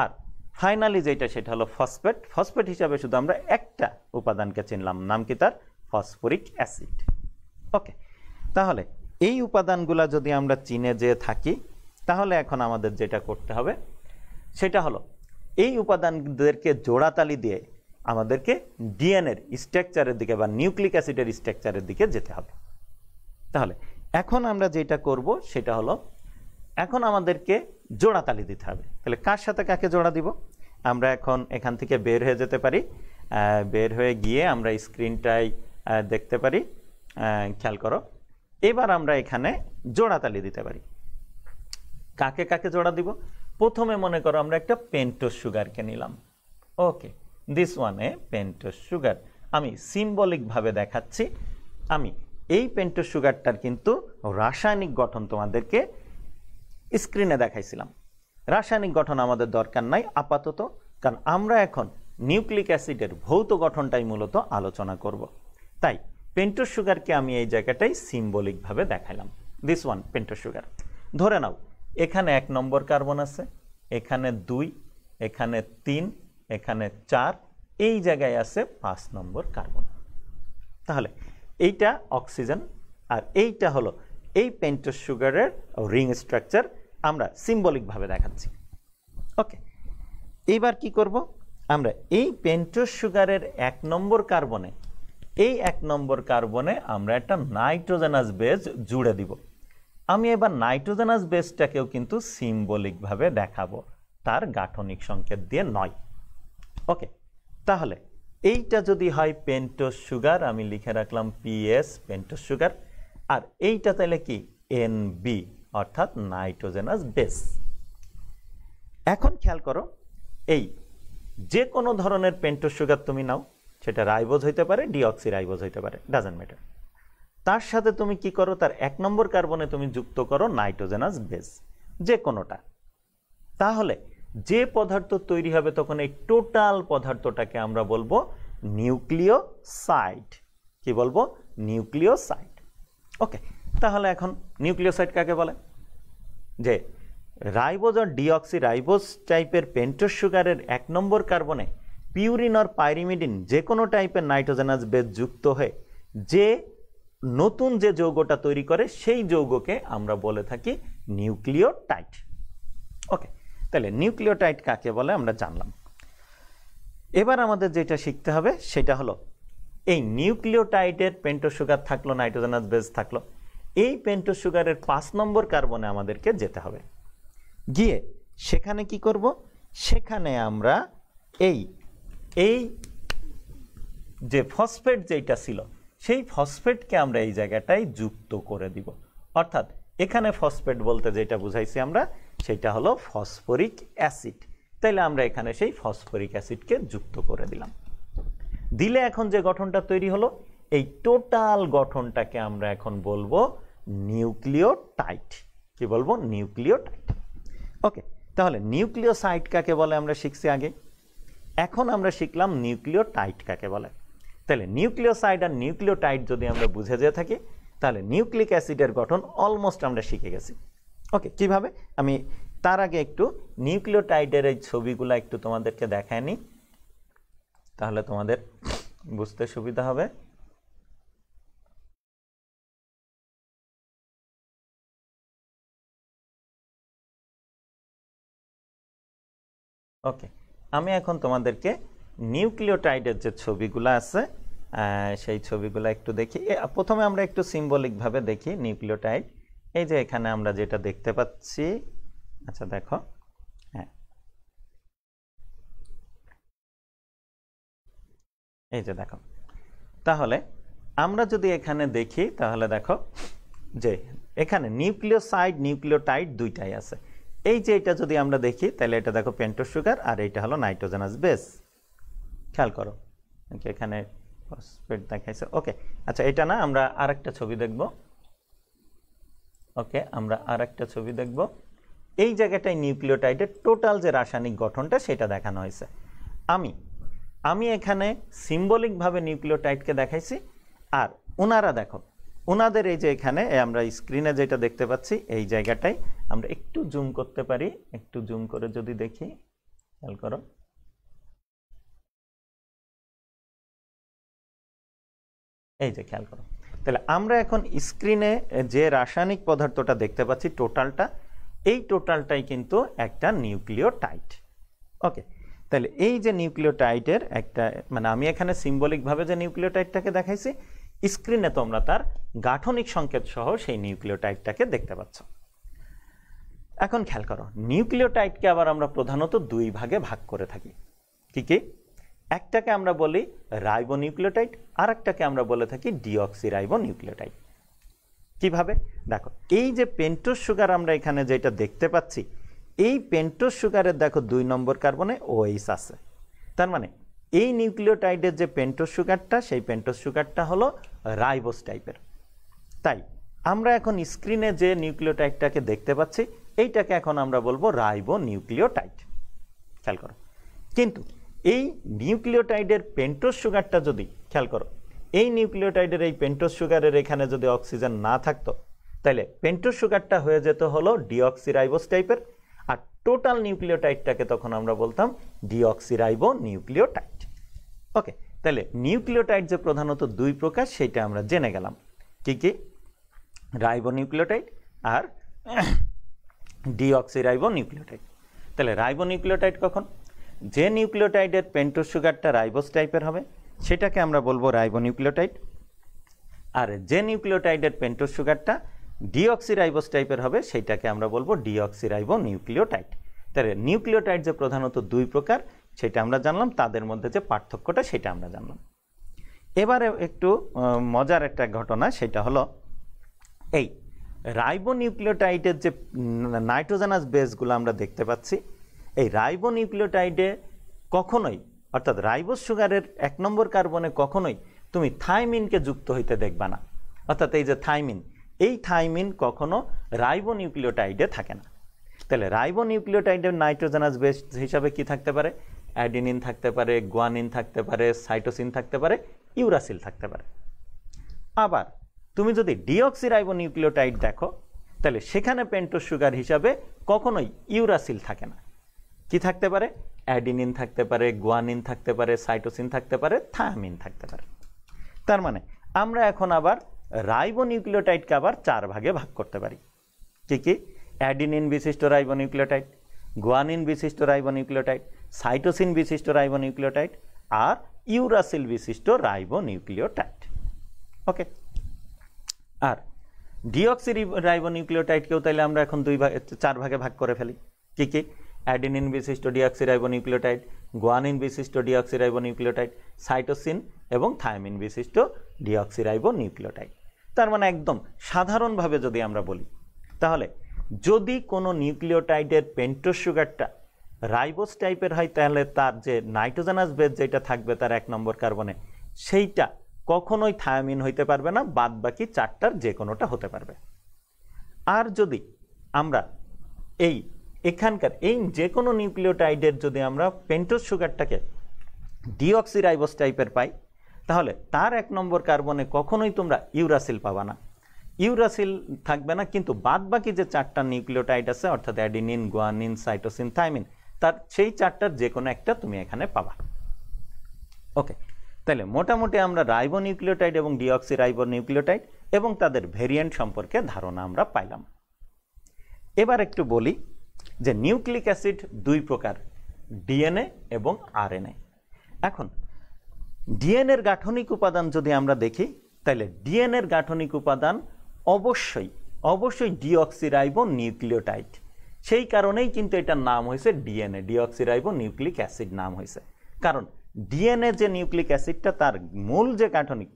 আর ফাইনালি যেটা, সেটা হলো ফসফেট ফসফেট হিসাবে শুধু আমরা একটা উপাদানকে চিনলাম। নাম কি তার? Phosphoric acid. ওকে তাহলে এই উপাদানগুলা যদি আমরা চিনে যেয়ে থাকি তাহলে এখন আমাদের যেটা করতে হবে সেটা হলো এই উপাদানদেরকে জোড়াতালি দিয়ে আমাদেরকে ডিএনএর স্ট্রাকচারের দিকে বা নিউক্লিক অ্যাসিডের স্ট্রাকচারের দিকে যেতে হবে। তাহলে এখন আমরা যেটা করব সেটা হলো এখন আমাদেরকে জোড়াতালি দিতে হবে। তাহলে কার সাথে কাকে জোড়া দিব? আমরা এখন এখান থেকে বের হয়ে যেতে পারি। বের হয়ে গিয়ে আমরা স্ক্রিনটাই আহ, দেখতে পারি। খেয়াল করো। এবার আমরা এখানে জোড়া তালি দিতে পারি। কাকে কাকে জোড়া দিব? প্রথমে মনে করো আমরা একটা পেন্টোস সুগারকে নিলাম। Okay this one pentose sugar. আমি সিম্বলিকভাবে দেখাচ্ছি। আমি এই পেন্টোস সুগারটার কিন্তু রাসায়নিক গঠন তোমাদেরকে স্ক্রিনে দেখাইছিলাম। রাসায়নিক গঠন আমাদের দরকার নাই, আপাতত। কারণ আমরা এখন নিউক্লিক অ্যাসিডের ভৌত গঠনটাই মূলত আলোচনা করব। তাই পেন্টোস সুগারকে আমি এই জায়গাটাই সিম্বলিকভাবে দেখাইলাম দিস ওয়ান পেন্টোস সুগার। ধরে নাও, এখানে এক নম্বর কার্বন আছে, এখানে দুই, এখানে তিন, এখানে চার, এই জায়গায় আছে পাঁচ নম্বর কার্বন। তাহলে এইটা অক্সিজেন, আর এইটা হলো এই পেন্টোস সুগারের রিং স্ট্রাকচার আমরা সিম্বলিকভাবে দেখাচ্ছি। ওকে, এইবার কি করব? আমরা এই পেন্টোস সুগারের এক নম্বর কার্বনে এই এক নম্বর কার্বনে আমরা একটা নাইট্রোজেনাস বেজ জুড়ে দিব। আমি এবার নাইট্রোজেনাস বেসটাকেও কিন্তু সিম্বলিকভাবে দেখাবো, তার গাঠনিক সংকেত দিয়ে নয়। ওকে, তাহলে এইটা যদি হয় পেন্টোস সুগার, আমি লিখে রাখলাম পিএস পেন্টোস সুগার, আর এইটা তাহলে কি? এনবি, অর্থাৎ নাইট্রোজেনাস বেস এখন খেয়াল করো, এই যে কোনো ধরনের পেন্টোস সুগার তুমি নাও সেটা রাইবোজ হইতে পারে ডিঅক্সি রাইবোজ হইতে পারে ডাজেন্ট ম্যাটার তার সাথে তুমি কি করো, তার এক নম্বর কার্বনে তুমি যুক্ত করো নাইট্রোজেনাস বেস, যে কোনোটা। তাহলে যে পদার্থ তৈরি হবে তখন এই টোটাল পদার্থটাকে আমরা বলব নিউক্লিওসাইড। কি বলব? নিউক্লিওসাইড। ওকে, তাহলে এখন নিউক্লিওসাইড কাকে বলে? যে রাইবোজ আর ডিঅক্সি রাইবোজ টাইপের পেন্টোস সুগারের এক নম্বর কার্বনে পিউরিন আর পাইরিমিডিন যে কোনো টাইপের নাইট্রোজেনাস বেস যুক্ত হয়ে যে নতুন যে যৌগটা তৈরি করে, সেই যৌগকে আমরা বলে থাকি নিউক্লিওটাইড। ওকে, তাহলে নিউক্লিওটাইড কাকে বলে আমরা জানলাম। এবার আমাদের যেটা শিখতে হবে, সেটা হলো এই নিউক্লিওটাইডের পেন্টোস সুগার থাকল, নাইট্রোজেনাস বেস থাকল, এই পেন্টোস সুগারের পাঁচ নম্বর কার্বনে আমাদেরকে যেতে হবে। গিয়ে সেখানে কি করব? সেখানে আমরা এই এই যে ফসফেট যেটা ছিল, সেই ফসফেটকে আমরা এই জায়গাটায় যুক্ত করে দিব। অর্থাৎ এখানে ফসফেট বলতে যেটা বুঝাইছি আমরা, সেটা হলো ফসফরিক অ্যাসিড। তাইলে আমরা এখানে সেই ফসফরিক অ্যাসিডকে যুক্ত করে দিলাম। দিলে এখন যে গঠনটা তৈরি হলো, এই টোটাল গঠনটাকে আমরা এখন বলব নিউক্লিওটাইট কি বলব? নিউক্লিওটাইট ওকে, তাহলে নিউক্লিওসাইট কাকে বলে আমরা শিখছি আগে? এখন আমরা শিখলাম নিউক্লিওটাইট কাকে বলে। তাহলে নিউক্লিওসাইড আর নিউক্লিওটাইট যদি আমরা বুঝে যেয়ে থাকি, তাহলে নিউক্লিক অ্যাসিডের গঠন অলমোস্ট আমরা শিখে গেছি। ওকে, কীভাবে? আমি তার আগে একটু নিউক্লিওটাইডের এই ছবিগুলো একটু তোমাদেরকে দেখায় নিই তাহলে তোমাদের বুঝতে সুবিধা হবে। ওকে আমি এখন তোমাদেরকে নিউক্লিওটাইডের যে ছবিগুলো আছে সেই ছবিগুলো একটু দেখি। প্রথমে আমরা একটু সিম্বলিকভাবে দেখি নিউক্লিওটাইড। এই যে এখানে আমরা যেটা দেখতে পাচ্ছি আচ্ছা দেখো হ্যাঁ। এই যে দেখো। তাহলে আমরা যদি এখানে দেখি, তাহলে দেখো যে এখানে নিউক্লিওসাইড, নিউক্লিওটাইড দুইটাই আছে। এই যে এটা যদি আমরা দেখি, তাহলে এটা দেখো পেন্টোস সুগার আর এইটা হলো নাইট্রোজেনাস বেস খেয়াল করো। এখানে ফসফেট দেখাইছে। ওকে আচ্ছা এটা না আমরা আরেকটা ছবি দেখব। ওকে আমরা আরেকটা ছবি দেখব। এই জায়গাটায় নিউক্লিওটাইডের টোটাল যে রাসায়নিক গঠনটা, সেটা দেখানো হয়েছে। আমি আমি এখানে সিম্বলিকভাবে নিউক্লিওটাইডকে দেখাইছি। আর ওনারা দেখো ওনাদের এই যে এখানে আমরা স্ক্রিনে যেটা দেখতে পাচ্ছি, এই জায়গাটায় আমরা একটু জুম করতে পারি। একটু জুম করে যদি দেখি, খেয়াল করো। এই যে খেয়াল করো। তাহলে আমরা এখন স্ক্রিনে যে রাসায়নিক পদার্থটা দেখতে পাচ্ছি টোটালটা এই টোটালটাই কিন্তু একটা নিউক্লিওটাইড ওকে তাহলে এই যে নিউক্লিওটাইডের একটা মানে আমি এখানে সিম্বলিকভাবে যে নিউক্লিওটাইডটাকে দেখাইছি স্ক্রিনে তোমরা তার গাঠনিক সংকেত সহ সেই নিউক্লিওটাইডটাকে দেখতে পাচ্ছ। এখন খেয়াল করো, নিউক্লিওটাইডকে আবার আমরা প্রধানত দুই ভাগে ভাগ করে থাকি। কি কি? একটাকে আমরা বলি রাইবো নিউক্লিওটাইড আর একটাকে আমরা বলে থাকি ডিঅক্সি রাইবো নিউক্লিওটাইড কীভাবে? দেখো, এই যে পেন্টোস সুগার আমরা এখানে যেটা দেখতে পাচ্ছি, এই পেন্টোস সুগারের দেখো দুই নম্বর কার্বনে ওএইচ আছে। তার মানে এই নিউক্লিওটাইডের যে পেন্টোস সুগারটা, সেই পেন্টোস সুগারটা হলো রাইবোস টাইপের। তাই, আমরা এখন স্ক্রিনে যে নিউক্লিওটাইডটাকে দেখতে পাচ্ছি, এইটাকে এখন আমরা বলব রাইবো নিউক্লিওটাইড খেয়াল করো। কিন্তু এই নিউক্লিওটাইডের পেন্টোস সুগারটা যদি, খেয়াল করো, এই নিউক্লিওটাইডের এই পেন্টোস সুগারের এখানে যদি অক্সিজেন না থাকতো তাহলে পেন্টোস সুগারটা হয়ে যেত হলো ডিঅক্সিরাইবোস টাইপের, আর টোটাল নিউক্লিওটাইডটাকে তখন আমরা বলতাম ডিঅক্সিরাইবো নিউক্লিওটাইড ওকে তাহলে নিউক্লিওটাইড যে প্রধানত দুই প্রকার, সেটা আমরা জেনে গেলাম। কি কি? রাইবো নিউক্লিওটাইড আর ডিঅক্সিরাইবো নিউক্লিওটাইড তাহলে রাইবো নিউক্লিওটাইড কখন? যে নিউক্লিওটাইডের পেন্টোস সুগারটা রাইবোস টাইপের হবে, সেটাকে আমরা বলব রাইবো নিউক্লিওটাইড আর যে নিউক্লিওটাইডের পেন্টোস সুগারটা ডিঅক্সিরাইবোস টাইপের হবে, সেটাকে আমরা বলব ডিঅক্সিরাইবো নিউক্লিওটাইড তাহলে নিউক্লিওটাইড যে প্রধানত দুই প্রকার সেটা আমরা জানলাম, তাদের মধ্যে যে পার্থক্যটা সেটা আমরা জানলাম। এবারে একটু মজার একটা ঘটনা, সেটা হলো এই রাইবো নিউক্লিওটাইডের যে নাইট্রোজেনাস বেসগুলো আমরা দেখতে পাচ্ছি, এই রাইবো নিউক্লিওটাইডে কখনোই, অর্থাৎ রাইবোস সুগারের এক নম্বর কার্বনে কখনোই তুমি থাইমিনকে যুক্ত হইতে দেখবা না। অর্থাৎ এই যে থাইমিন, এই থাইমিন কখনো রাইবো নিউক্লিওটাইডে থাকে না। তাহলে রাইবো নিউক্লিওটাইডের নাইট্রোজেনাস বেস হিসাবে কি থাকতে পারে? অ্যাডিনিন থাকতে পারে, গুয়ানিন থাকতে পারে, সাইটোসিন থাকতে পারে, ইউরাসিল থাকতে পারে। আবার তুমি যদি ডিঅক্সি রাইবো নিউক্লিওটাইড দেখো, তাহলে সেখানে পেন্টোস সুগার হিসাবে কখনোই ইউরাসিল থাকে না। কি থাকতে পারে? অ্যাডিনিন থাকতে পারে, গুয়ানিন থাকতে পারে, সাইটোসিন থাকতে পারে, থায়ামিন থাকতে পারে। তার মানে আমরা এখন আবার রাইবো নিউক্লিওটাইডকে আবার চার ভাগে ভাগ করতে পারি। কি কি? অ্যাডিনিন বিশিষ্ট রাইবো নিউক্লিওটাইড গুয়ানিন বিশিষ্ট রাইবো নিউক্লিওটাইড সাইটোসিন বিশিষ্ট রাইবো নিউক্লিওটাইড আর ইউরাসিল বিশিষ্ট রাইবো নিউক্লিওটাইড ওকে আর ডিঅক্সি রাইবো নিউক্লিওটাইডকেও তাইলে আমরা এখন দুই ভাগে, চার ভাগে ভাগ করে ফেলি। কী কী? অ্যাডিনিন বিশিষ্ট ডিঅক্সিরাইবোনিউক্লিওটাইড, গুয়ানিন বিশিষ্ট ডিঅক্সি ডিঅক্সিরাইবোনিউক্লিওটাইড, সাইটোসিন এবং থায়ামিন বিশিষ্ট ডিঅক্সিরাইবোনিউক্লিওটাইড। তার মানে একদম সাধারণভাবে যদি আমরা বলি, তাহলে যদি কোনো নিউক্লিওটাইডের পেন্টোস সুগারটা রাইবোস টাইপের হয়, তাহলে তার যে নাইট্রোজেনাস বেজ যেটা থাকবে তার এক নম্বর কার্বনে, সেইটা কখনোই থায়ামিন হইতে পারবে না বাদ বাকি চারটার যে কোনোটা হতে পারবে। আর যদি আমরা এই এখানকার, এই যে কোনো নিউক্লিওটাইডের যদি আমরা পেন্টোস সুগারটাকে ডিঅক্সিরাইবোস টাইপের পাই, তাহলে তার এক নম্বর কার্বনে কখনোই তোমরা ইউরাসিল পাবা না। ইউরাসিল থাকবে না, কিন্তু বাদ বাকি যে চারটা নিউক্লিওটাইড আছে, অর্থাৎ অ্যাডিনিন, গোয়ানিন, সাইটোসিন, থাইমিন তার সেই চারটার যে কোনো একটা তুমি এখানে পাবা। ওকে তাহলে মোটামুটি আমরা রাইবো নিউক্লিওটাইড এবং ডিঅক্সি রাইবো নিউক্লিওটাইড এবং তাদের ভেরিয়েন্ট সম্পর্কে ধারণা আমরা পাইলাম। এবার একটু বলি যে নিউক্লিক অ্যাসিড দুই প্রকার, ডিএনএ এবং আরএনএ। এখন, ডিএনএর গাঠনিক উপাদান যদি আমরা দেখি, তাহলে ডিএনএর গাঠনিক উপাদান অবশ্যই অবশ্যই ডিঅক্সিরাইবো নিউক্লিওটাইড সেই কারণেই কিন্তু এটার নাম হয়েছে ডিএনএ ডিঅক্সিরাইবো নিউক্লিক অ্যাসিড নাম হয়েছে। কারণ ডিএনএ যে নিউক্লিক অ্যাসিডটা তার মূল যে গাঠনিক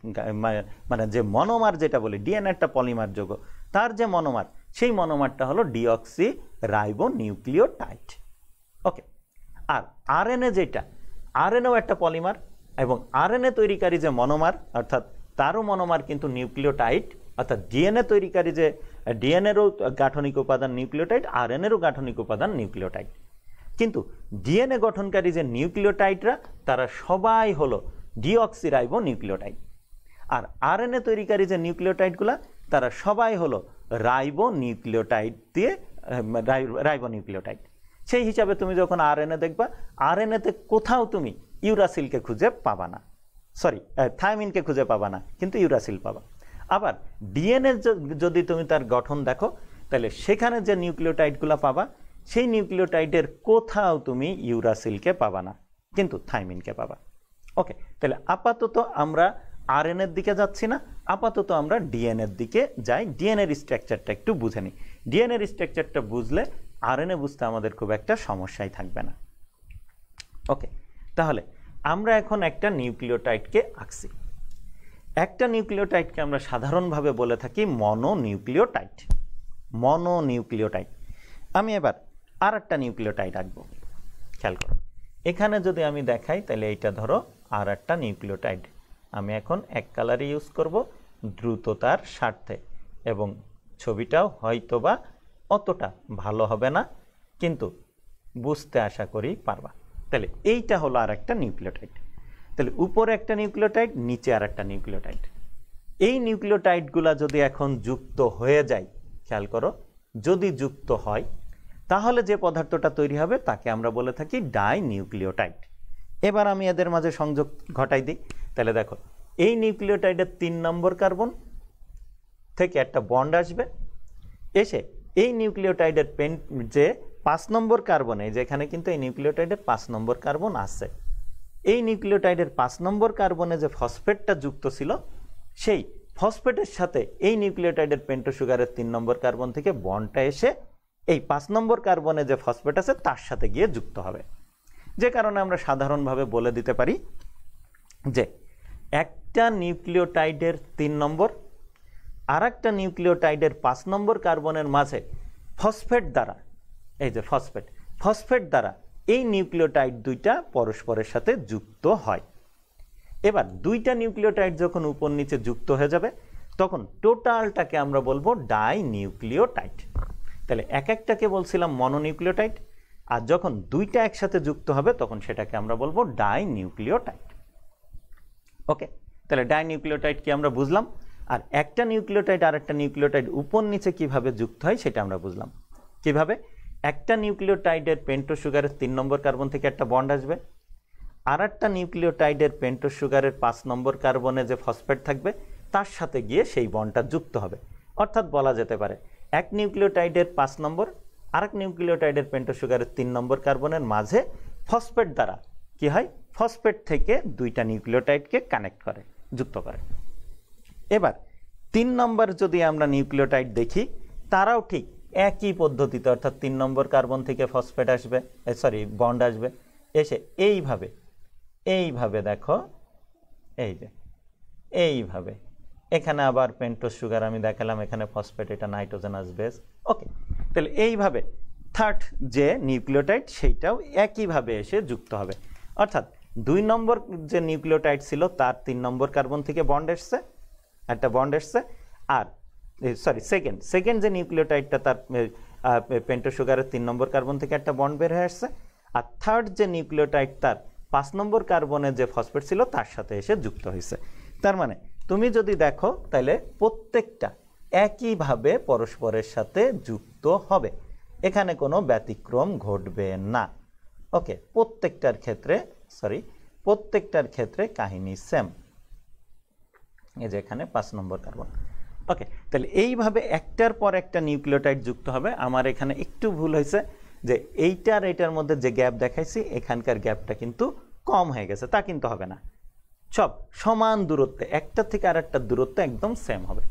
মানে যে মনোমার যেটা বলি, ডিএনএ একটা পলিমার যোগ, তার যে মনোমার, সেই মনোমারটা হলো ডিঅক্সি রাইবো নিউক্লিওটাইড ওকে আর আরএনএ যেটা, আরএনএও একটা পলিমার এবং আরএনএ তৈরিকারী যে মনোমার, অর্থাৎ তারও মনোমার কিন্তু নিউক্লিওটাইড অর্থাৎ ডিএনএ তৈরিকারী যে ডিএনএরও গাঠনিক উপাদান নিউক্লিওটাইড আরএনএরও গাঠনিক উপাদান নিউক্লিওটাইড। কিন্তু ডিএনএ গঠনকারী যে নিউক্লিওটাইডরা, তারা সবাই হলো ডিঅক্সিরাইবো নিউক্লিওটাইড। আর আরএনএ তৈরিকারী যে নিউক্লিওটাইডগুলো, তারা সবাই হলো রাইবো নিউক্লিওটাইড দিয়ে রাইবো নিউক্লিওটাইড। সেই হিসাবে তুমি যখন আরএনএ দেখবা আরএনএতে কোথাও তুমি ইউরাসিলকে খুঁজে পাবা না। সরি থায়ামিনকে খুঁজে পাবা না, কিন্তু ইউরাসিল পাবা। আবার ডিএনএ যদি তুমি তার গঠন দেখো, তাহলে সেখানে যে নিউক্লিওটাইডগুলো পাবা, সেই নিউক্লিওটাইডের কোথাও তুমি ইউরাসিলকে পাবা না, কিন্তু থাইমিনকে পাবা। ওকে, তাহলে আপাতত আমরা আরএনএর দিকে যাচ্ছি না, আপাতত আমরা ডিএনএর দিকে যাই। ডিএনএর স্ট্রাকচারটা একটু বুঝে নিই। ডিএনএর স্ট্রাকচারটা বুঝলে আরএনএ বুঝতে আমাদের খুব একটা সমস্যাই থাকবে না। ওকে, তাহলে আমরা এখন একটা নিউক্লিওটাইডকে আঁকছি। একটা নিউক্লিওটাইডকে আমরা সাধারণভাবে বলে থাকি মনো নিউক্লিওটাইড মনো নিউক্লিওটাইড আমি এবার আর একটা নিউক্লিওটাইড আঁকবো। খেয়াল করো। এখানে যদি আমি দেখাই, তাহলে এইটা ধরো আর একটা নিউক্লিওটাইড। আমি এখন এক কালারই ইউজ করব দ্রুততার স্বার্থে এবং ছবিটাও হয়তোবা অতটা ভালো হবে না, কিন্তু বুঝতে আশা করি পারবা। তাহলে এইটা হলো আর একটা নিউক্লিওটাইড। তাহলে উপরে একটা নিউক্লিওটাইড, নিচে আর একটা নিউক্লিওটাইড। এই নিউক্লিওটাইডগুলা যদি এখন যুক্ত হয়ে যায়, খেয়াল করো, যদি যুক্ত হয়, তাহলে যে পদার্থটা তৈরি হবে তাকে আমরা বলে থাকি ডাই নিউক্লিওটাইড এবার আমি এদের মাঝে সংযোগ ঘটাই দিই। তাহলে দেখো, এই নিউক্লিওটাইডের তিন নম্বর কার্বন থেকে একটা বন্ড আসবে। এসে এই নিউক্লিওটাইডের পেন যে পাঁচ নম্বর কার্বনে যেখানে কিন্তু এই নিউক্লিওটাইডের পাঁচ নম্বর কার্বন আছে। এই নিউক্লিওটাইডের পাঁচ নম্বর কার্বনে যে ফসফেটটা যুক্ত ছিল, সেই ফসফেটের সাথে এই নিউক্লিওটাইডের পেন্টো সুগারের তিন নম্বর কার্বন থেকে বনটা এসে এই পাঁচ নম্বর কার্বনে যে ফসফেট আছে, তার সাথে গিয়ে যুক্ত হবে। যে কারণে আমরা সাধারণভাবে বলে দিতে পারি যে একটা নিউক্লিওটাইডের তিন নম্বর আর একটা নিউক্লিওটাইডের পাঁচ নম্বর কার্বনের মাঝে ফসফেট দ্বারা, এই যে ফসফেট ফসফেট দ্বারা এই নিউক্লিওটাইড দুইটা পরস্পরের সাথে যুক্ত হয়। এবার দুইটা নিউক্লিওটাইড যখন উপর নিচে যুক্ত হয়ে যাবে, তখন টোটালটাকে আমরা বলব ডাই নিউক্লিওটাইড তাহলে এক একটাকে বলছিলাম মনোনিউক্লিওটাইড, আর যখন দুইটা একসাথে যুক্ত হবে, তখন সেটাকে আমরা বলব ডাই নিউক্লিওটাইড ওকে, তাহলে ডাই নিউক্লিওটাইড কি আমরা বুঝলাম? আর একটা নিউক্লিওটাইড আর একটা নিউক্লিওটাইড উপর নিচে কীভাবে যুক্ত হয়, সেটা আমরা বুঝলাম। কীভাবে? একটা নিউক্লিওটাইডের পেন্টো সুগারের তিন নম্বর কার্বন থেকে একটা বন্ড আসবে। আর একটা নিউক্লিওটাইডের পেন্টো সুগারের পাঁচ নম্বর কার্বনে যে ফসফেট থাকবে, তার সাথে গিয়ে সেই বন্ডটা যুক্ত হবে। অর্থাৎ বলা যেতে পারে, এক নিউক্লিওটাইডের পাঁচ নম্বর আর এক নিউক্লিওটাইডের পেন্টো সুগারের তিন নম্বর কার্বনের মাঝে ফসফেট দ্বারা কি হয়? ফসফেট থেকে দুইটা নিউক্লিওটাইডকে কানেক্ট করে, যুক্ত করে। এবার, তিন নম্বর যদি আমরা নিউক্লিওটাইড দেখি, তারাও ঠিক একই পদ্ধতিতে, অর্থাৎ তিন নম্বর কার্বন থেকে ফসফেট আসবে সরি বন্ড আসবে। এসে এইভাবে এইভাবে দেখো, এই যে, এইভাবে। এখানে আবার পেন্টোস সুগার আমি দেখালাম, এখানে ফসফেট এটা নাইট্রোজেনাস বেস ওকে তাহলে এইভাবে থার্ড যে নিউক্লিওটাইড, সেইটাও একইভাবে এসে যুক্ত হবে। অর্থাৎ দুই নম্বর যে নিউক্লিওটাইড ছিল, তার তিন নম্বর কার্বন থেকে বন্ড এসছে, একটা বন্ড এসছে, আর সরি সেকেন্ড সেকেন্ড যে নিউক্লিওটাইডটা তার পেন্টো সুগারের তিন নম্বর কার্বন থেকে একটা বন্ড বের হয়ে আসছে, আর থার্ড যে নিউক্লিওটাইড তার পাঁচ নম্বর কার্বনের যে ফসফেট ছিল, তার সাথে এসে যুক্ত হয়েছে। তার মানে তুমি যদি দেখো, তাহলে প্রত্যেকটা একইভাবে পরস্পরের সাথে যুক্ত হবে। এখানে কোনো ব্যতিক্রম ঘটবে না। ওকে, প্রত্যেকটার ক্ষেত্রে সরি প্রত্যেকটার ক্ষেত্রে কাহিনী সেম এই যে এখানে পাঁচ নম্বর কার্বন। ওকে তাহলে এইভাবে একটার পর একটা নিউক্লিওটাইড যুক্ত হবে। আমার এখানে একটু ভুল হয়েছে যে এইটার এইটার মধ্যে যে গ্যাপ দেখাইছি, এখানকার গ্যাপটা কিন্তু কম হয়ে গেছে, তা কিন্তু হবে না। সব সমান দূরত্বে, একটা থেকে আর একটা দূরত্ব একদম সেম হবে।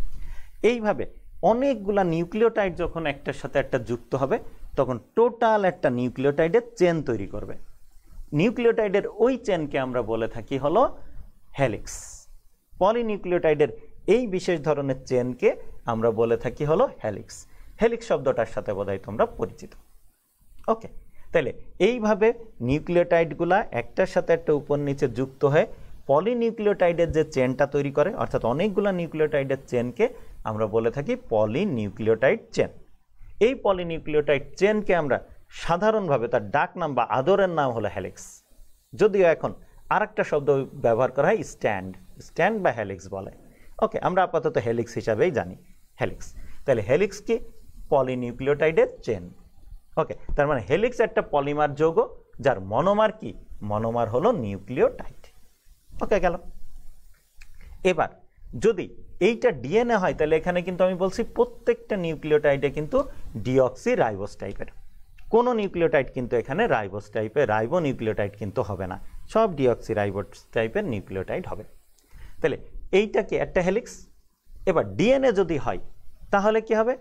এইভাবে অনেকগুলা নিউক্লিওটাইড যখন একটার সাথে একটা যুক্ত হবে, তখন টোটাল একটা নিউক্লিওটাইডের চেন তৈরি করবে। নিউক্লিওটাইডের ওই চেনকে আমরা বলে থাকি হলো হেলিক্স। পলিনিউক্লিওটাইডের এই বিশেষ ধরনের চেনকে আমরা বলে থাকি হলো হেলিক্স। হেলিক্স শব্দটার সাথে বোধহয় তোমরা পরিচিত। ওকে, তাহলে এইভাবে নিউক্লিওটাইডগুলা একটার সাথে একটা উপর নিচে যুক্ত হয়ে পলিনিউক্লিওটাইডের যে চেনটা তৈরি করে, অর্থাৎ অনেকগুলো নিউক্লিওটাইডের চেনকে আমরা বলে থাকি পলিনিউক্লিওটাইড চেন। এই পলিনিউক্লিওটাইড চেনকে আমরা সাধারণভাবে তার ডাক নাম বা আদরের নাম হলো হেলিক্স। যদিও এখন আরেকটা শব্দ ব্যবহার করা হয় স্ট্যান্ড। স্ট্যান্ড বা হেলিক্স বলে। ওকে আমরা আপাতত হেলিক্স হিসাবেই জানি, হেলিক্স। তাহলে হেলিক্স কি? পলিনিউক্লিওটাইডের চেন। ওকে তার মানে হেলিক্স একটা পলিমার যৌগ, যার মনোমার কি? মনোমার হলো নিউক্লিওটাইড। ওকে গেল। এবার, যদি এইটা ডিএনএ হয়, তাহলে এখানে কিন্তু আমি বলছি প্রত্যেকটা নিউক্লিওটাইডে কিন্তু ডিঅক্সি রাইবোস টাইপের কোনো নিউক্লিওটাইড কিন্তু এখানে রাইবোস টাইপের রাইবো নিউক্লিওটাইড কিন্তু হবে না। সব ডিঅক্সি রাইবোস টাইপের নিউক্লিওটাইড হবে। তাহলে এইটা কি একটা হেলিক্স। এবার ডিএনএ যদি হয়, তাহলে কি হবে?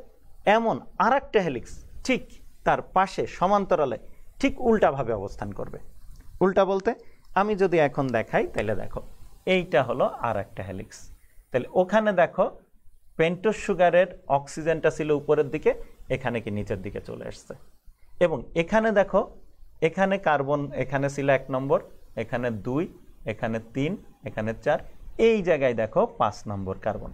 এমন আর একটা হেলিক্স ঠিক তার পাশে সমান্তরালে ঠিক উল্টাভাবে অবস্থান করবে। উল্টা বলতে, আমি যদি এখন দেখাই তাহলে দেখো, এইটা হলো আর একটা হেলিক্স। তাহলে ওখানে দেখো পেন্টোস সুগারের অক্সিজেনটা ছিল উপরের দিকে, এখানে কি নিচের দিকে চলে আসছে। এবং এখানে দেখো, এখানে কার্বন, এখানে ছিল এক নম্বর, এখানে দুই, এখানে তিন, এখানে চার এই জায়গায় দেখো পাঁচ নম্বর কার্বন।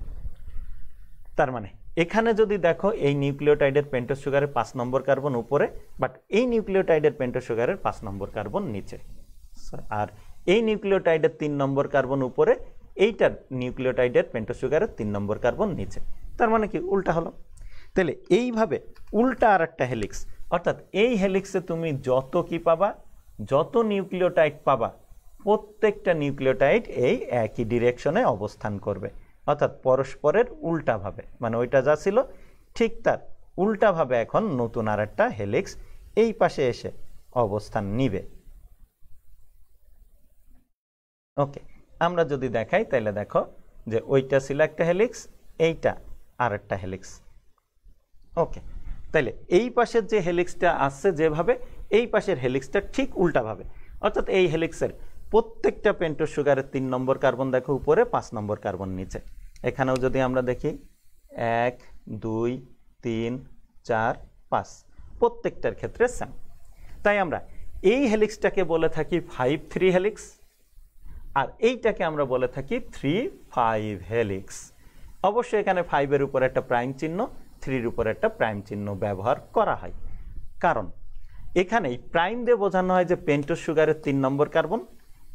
তার মানে এখানে যদি দেখো এই নিউক্লিওটাইডের পেন্টো সুগারের পাঁচ নম্বর কার্বন উপরে বাট এই নিউক্লিওটাইডের পেন্টোস সুগারের পাঁচ নম্বর কার্বন নিচে। আর এই নিউক্লিওটাইডের তিন নম্বর কার্বন উপরে, এইটার নিউক্লিওটাইডের পেন্টো সুগারের তিন নম্বর কার্বন নিচে। তার মানে কি, উল্টা হলো। তাহলে এইভাবে উল্টা আর একটা হেলিক্স, অর্থাৎ এই হেলিক্সে তুমি যত কি পাবা, যত নিউক্লিওটাইড পাবা প্রত্যেকটা নিউক্লিওটাইড এই একই ডিরেকশনে অবস্থান করবে। অর্থাৎ পরস্পরের উল্টাভাবে মানে ওইটা যা ছিল, ঠিক তার। উল্টাভাবে এখন নতুন আর একটা হেলিক্স এই পাশে এসে অবস্থান নিবে। ওকে, আমরা যদি দেখাই তাহলে দেখো যে ওইটা ছিল একটা হেলিক্স, এইটা আর একটা হেলিক্স। ওকে, তাইলে এই পাশের যে হেলিক্সটা আসছে যেভাবে, এই পাশের হেলিক্সটা ঠিক উল্টাভাবে অর্থাৎ এই হেলিক্সের প্রত্যেকটা পেন্টোস সুগারের তিন নম্বর কার্বন দেখো উপরে, পাঁচ নম্বর কার্বন নিচে। এখানেও যদি আমরা দেখি, এক, দুই, তিন, চার, পাঁচ, প্রত্যেকটার ক্ষেত্রে সেম তাই আমরা এই হেলিক্সটাকে বলে থাকি ফাইভ থ্রি হেলিক্স আর এইটাকে আমরা বলে থাকি থ্রি ফাইভ হেলিক্স অবশ্যই এখানে ফাইভের উপর একটা প্রাইম চিহ্ন থ্রির উপর একটা প্রাইম চিহ্ন ব্যবহার করা হয়। কারণ এখানেই প্রাইম দিয়ে বোঝানো হয় যে পেন্টোস সুগারের তিন নম্বর কার্বন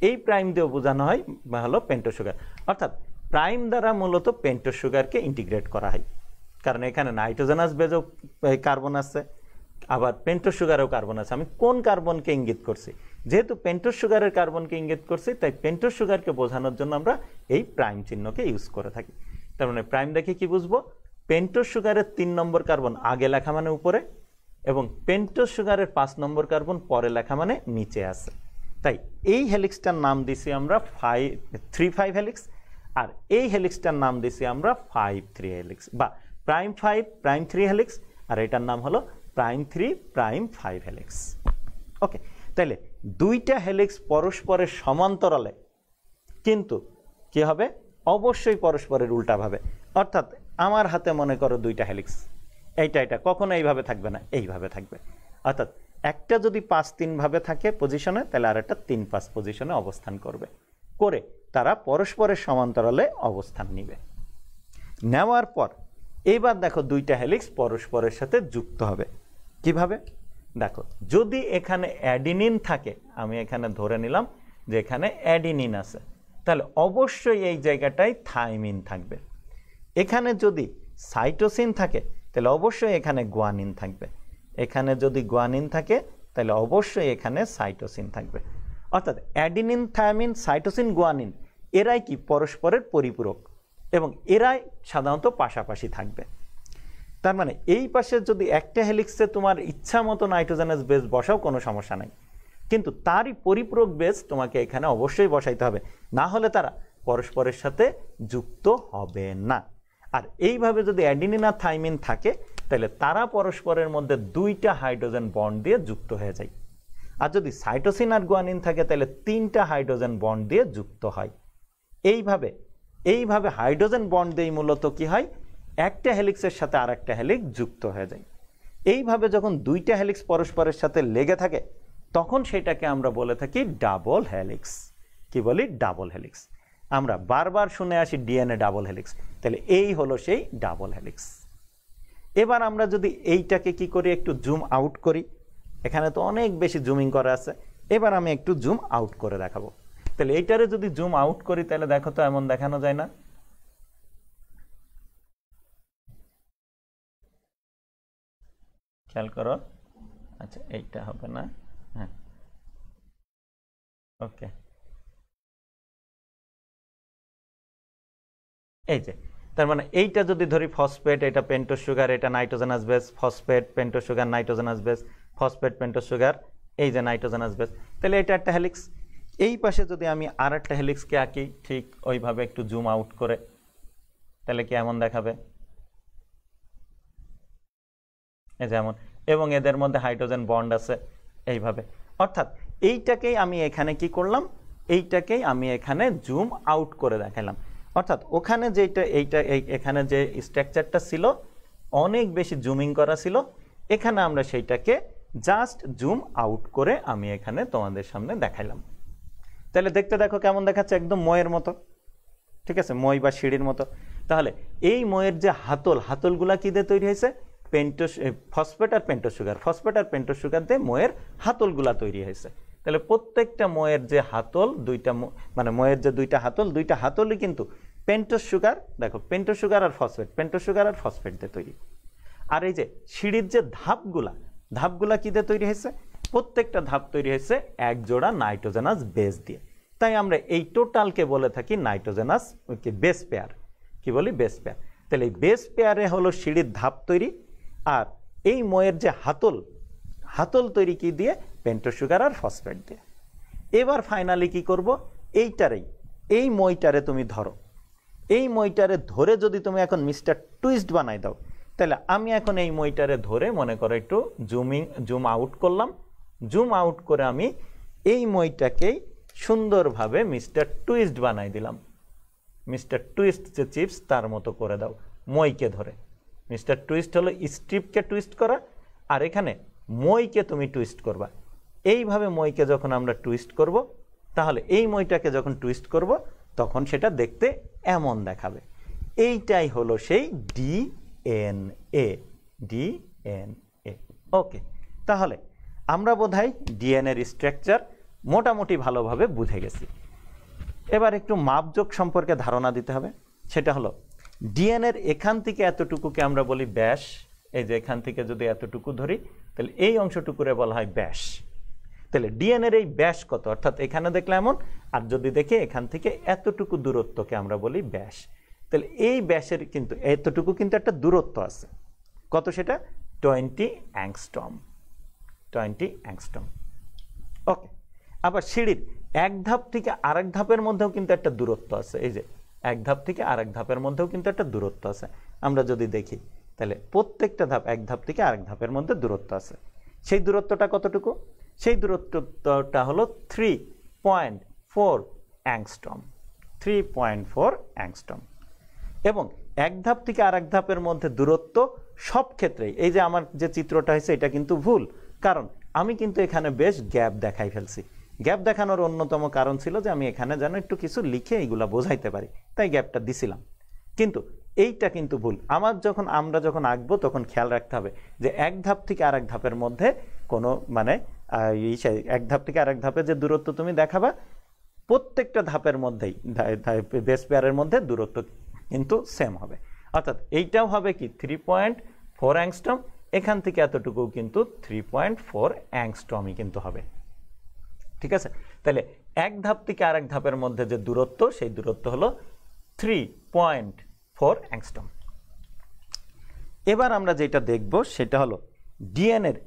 এই প্রাইম দিয়ে বোঝানো হয় হলো পেন্টো সুগার অর্থাৎ প্রাইম দ্বারা মূলত পেন্টো সুগারকে ইন্টিগ্রেট করা হয়। কারণ এখানে নাইট্রোজেনাস বেজও কার্বন আছে আবার পেন্টোস সুগারেও কার্বন আছে। আমি কোন কার্বনকে ইঙ্গিত করছি? যেহেতু পেন্টোস সুগারের কার্বনকে ইঙ্গিত করছি, তাই পেন্টোস সুগারকে বোঝানোর জন্য আমরা এই প্রাইম চিহ্নকে ইউজ করে থাকি। তার মানে প্রাইম দেখে কি বুঝব? পেন্টোস সুগারের তিন নম্বর কার্বন আগে লেখা মানে উপরে, এবং পেন্টোস সুগারের পাঁচ নম্বর কার্বন পরে লেখা মানে নিচে আছে। তাই এই হেলিক্সটার নাম দিছি আমরা ফাইভ থ্রি ফাইভ হেলিক্স আর এই হেলিক্সটার নাম দিছি আমরা ফাইভ থ্রি হেলিক্স বা prime five prime three helix আর এটার নাম হলো prime three prime five helix okay তাইলে দুইটা হেলিক্স পরস্পরের সমান্তরালে, কিন্তু কি হবে? অবশ্যই পরস্পরের উল্টাভাবে অর্থাৎ আমার হাতে মনে করো দুইটা হেলিক্স এইটা এটা কখনো এইভাবে থাকবে না, এইভাবে থাকবে। অর্থাৎ একটা যদি পাঁচ তিনভাবে থাকে পজিশনে তাহলে আর একটা তিন পাঁচ পজিশনে অবস্থান করবে। করে তারা পরস্পরের সমান্তরালে অবস্থান নিবে। নেওয়ার পর এইবার দেখো দুইটা হেলিক্স পরস্পরের সাথে যুক্ত হবে। কীভাবে? দেখো, যদি এখানে অ্যাডিনিন থাকে, আমি এখানে ধরে নিলাম যে এখানে অ্যাডিনিন আছে, তাহলে অবশ্যই এই জায়গাটায় থাইমিন থাকবে। এখানে যদি সাইটোসিন থাকে, তাহলে অবশ্যই এখানে গুয়ানিন থাকবে। এখানে যদি গুয়ানিন থাকে, তাহলে অবশ্যই এখানে সাইটোসিন থাকবে। অর্থাৎ অ্যাডিনিন, থায়ামিন, সাইটোসিন, গুয়ানিন, এরাই কি পরস্পরের পরিপূরক এবং এরাই সাধারণত পাশাপাশি থাকবে। তার মানে এই পাশে যদি একটা হেলিক্সে তোমার ইচ্ছা মতো নাইট্রোজেনাস বেস বসাও, কোনো সমস্যা নাই। কিন্তু তারই পরিপূরক বেস তোমাকে এখানে অবশ্যই বসাইতে হবে। না হলে তারা পরস্পরের সাথে যুক্ত হবে না। আর এইভাবে যদি অ্যাডিনিন আর থাইমিন থাকে তাহলে তারা পরস্পরের মধ্যে দুইটা হাইড্রোজেন বন্ড দিয়ে যুক্ত হয়ে যায়। আর যদি সাইটোসিন আর গুয়ানিন থাকে, তাহলে তিনটা হাইড্রোজেন বন্ড দিয়ে যুক্ত হয়। এইভাবে এইভাবে হাইড্রোজেন বন্ড দিয়েই মূলত কি হয়? একটা হেলিক্সের সাথে আর একটা হেলিক্স যুক্ত হয়ে যায়। এইভাবে যখন দুইটা হেলিক্স পরস্পরের সাথে লেগে থাকে, তখন সেটাকে আমরা বলে থাকি ডাবল হেলিক্স। কি বলি? Double helix. আমরা বারবার শুনে আসি ডিএনএ ডাবল হেলিক্স। তাহলে এই হলো সেই ডাবল হেলিক্স। এবার আমরা যদি এইটাকে কি করি, একটু জুম আউট করি, এখানে তো অনেক বেশি জুমিং করা আছে, এবার আমি একটু জুম আউট করে দেখাবো। তাহলে এইটারে যদি জুম আউট করি, তাহলে দেখো তো এমন দেখানো যায় না। খেয়াল করো। আচ্ছা এইটা হবে না। হ্যাঁ। ওকে। এই যে তার মানে এইটা যদি ধরি ফসফেট এটা পেন্টোস সুগার এটা nitrogenous base phosphate pentose sugar nitrogenous base phosphate pentose sugar এই যে নাইট্রোজেনাস বেস তাহলে এটা একটা হেলিক্স এই পাশে যদি আমি আর একটা হেলিক্সকে আঁকি, ঠিক ওইভাবে একটু জুম আউট করে, তাহলে কি এমন দেখাবে? এই যেমন এবং এদের মধ্যে হাইড্রোজেন বন্ড আছে, এইভাবে। অর্থাৎ এইটাকেই আমি এখানে কি করলাম? এইটাকেই আমি এখানে জুম আউট করে দেখালাম। অর্থাৎ ওখানে যেটা এইটা, এই এখানে যে স্ট্রাকচারটা ছিল, অনেক বেশি জুমিং করা ছিল, এখানে আমরা সেইটাকে জাস্ট জুম আউট করে আমি এখানে তোমাদের সামনে দেখাইলাম। তাহলে দেখতে দেখো কেমন দেখাচ্ছে, একদম ময়ের মতো। ঠিক আছে? মই বা সিঁড়ির মতো। তাহলে এই ময়ের যে হাতল, হাতলগুলা কী দিয়ে তৈরি হয়েছে? পেন্টোস ফসফেট আর পেন্টো সুগার ফসফেট আর পেন্টোস সুগার দিয়ে ময়ের হাতলগুলা তৈরি হয়েছে। তাহলে প্রত্যেকটা ময়ের যে হাতল, দুইটা মানে ময়ের যে দুইটা হাতল, দুইটা হাতলই কিন্তু পেন্টোস সুগার, দেখো পেন্টোস সুগার আর ফসফেট পেন্টোস সুগার আর ফসফেট দিয়ে তৈরি। আর এই যে সিঁড়ির যে ধাপগুলা ধাপগুলা কী দিয়ে তৈরি হয়েছে? প্রত্যেকটা ধাপ তৈরি হয়েছে এক জোড়া নাইট্রোজেনাস বেস দিয়ে। তাই আমরা এই টোটালকে বলে থাকি নাইট্রোজেনাস বেস পেয়ার। কি বলি? Base pair. তাহলে এই বেস পেয়ারে হলো সিঁড়ির ধাপ তৈরি, আর এই ময়ের যে হাতল হাতল তৈরি কি দিয়ে? পেন্টো সুগার আর ফসফেট দিয়ে। এবার ফাইনালি কি করব? এইটারেই, এই মইটারে তুমি ধরো। এই মইটারে ধরে যদি তুমি এখন মিস্টার টুইস্ট বানাই দাও, তাহলে আমি এখন এই মইটারে ধরে মনে করো একটু জুমিং জুম আউট করলাম। জুম আউট করে আমি এই মইটাকেই সুন্দরভাবে মিস্টার টুইস্ট বানাই দিলাম। মিস্টার টুইস্ট যে চিপস, তার মতো করে দাও মইকে ধরে। মিস্টার টুইস্ট হলো স্ট্রিপকে টুইস্ট করা, আর এখানে মইকে তুমি টুইস্ট করবা। এইভাবে মইকে যখন আমরা টুইস্ট করব, তাহলে এই মইটাকে যখন টুইস্ট করব তখন সেটা দেখতে এমন দেখাবে। এইটাই হলো সেই ডিএনএ। ডিএনএ। ওকে, তাহলে আমরা বোধহয় ডিএনএর স্ট্রাকচার মোটামুটি ভালোভাবে বুঝে গেছি। এবার একটু মাপযোগ সম্পর্কে ধারণা দিতে হবে। সেটা হলো, ডিএনএর এখান থেকে এতটুকুকে আমরা বলি ব্যাস। এই যে এখান থেকে যদি এতটুকু ধরি, তাহলে এই অংশটুকুরে বলা হয় ব্যাস। তাহলে ডিএনএর এই ব্যাস কত? অর্থাৎ এখানে দেখলে এমন, আর যদি দেখি এখান থেকে এতটুকু দূরত্বকে আমরা বলি ব্যাস। তাহলে এই ব্যাসের কিন্তু, এতটুকু কিন্তু একটা দূরত্ব আছে। কত সেটা? Twenty angstrom twenty angstrom okay, আবার সিঁড়ির এক ধাপ থেকে আরেক ধাপের মধ্যেও কিন্তু একটা দূরত্ব আছে। এই যে, এক ধাপ থেকে আরেক ধাপের মধ্যেও কিন্তু একটা দূরত্ব আছে। আমরা যদি দেখি, তাহলে প্রত্যেকটা ধাপ এক ধাপ থেকে আরেক ধাপের মধ্যে দূরত্ব আছে। সেই দূরত্বটা কতটুকু? সেই দূরত্বটা হলো three point four angstrom three point four angstrom এবং এক ধাপ থেকে আর এক ধাপের মধ্যে দূরত্ব সব ক্ষেত্রেই, এই যে আমার যে চিত্রটা হয়েছে, এটা কিন্তু ভুল। কারণ আমি কিন্তু এখানে বেশ গ্যাপ দেখাই ফেলছি। গ্যাপ দেখানোর অন্যতম কারণ ছিল যে আমি এখানে যেন একটু কিছু লিখে এইগুলা বোঝাইতে পারি। তাই গ্যাপটা দিছিলাম। কিন্তু এইটা কিন্তু ভুল। আমার যখন, আমরা যখন আঁকবো তখন খেয়াল রাখতে হবে যে এক ধাপ থেকে আরেক ধাপের মধ্যে কোনো মানে এক ধাপ থেকে আরেক ধাপে যে দূরত্ব তুমি দেখাবা, প্রত্যেকটা ধাপের মধ্যেই বেস পেয়ারের মধ্যে দূরত্ব কিন্তু সেম হবে। অর্থাৎ এইটাও হবে কি থ্রি পয়েন্ট ফোর অ্যাংস্টম এখান থেকে এতটুকু কিন্তু থ্রি পয়েন্ট ফোর অ্যাংস্টমই কিন্তু হবে। ঠিক আছে? তাহলে এক ধাপ থেকে আরেক ধাপের মধ্যে যে দূরত্ব, সেই দূরত্ব হলো থ্রি পয়েন্ট ফোর অ্যাংস্টম এবার আমরা যেটা দেখব, সেটা হলো ডিএনএর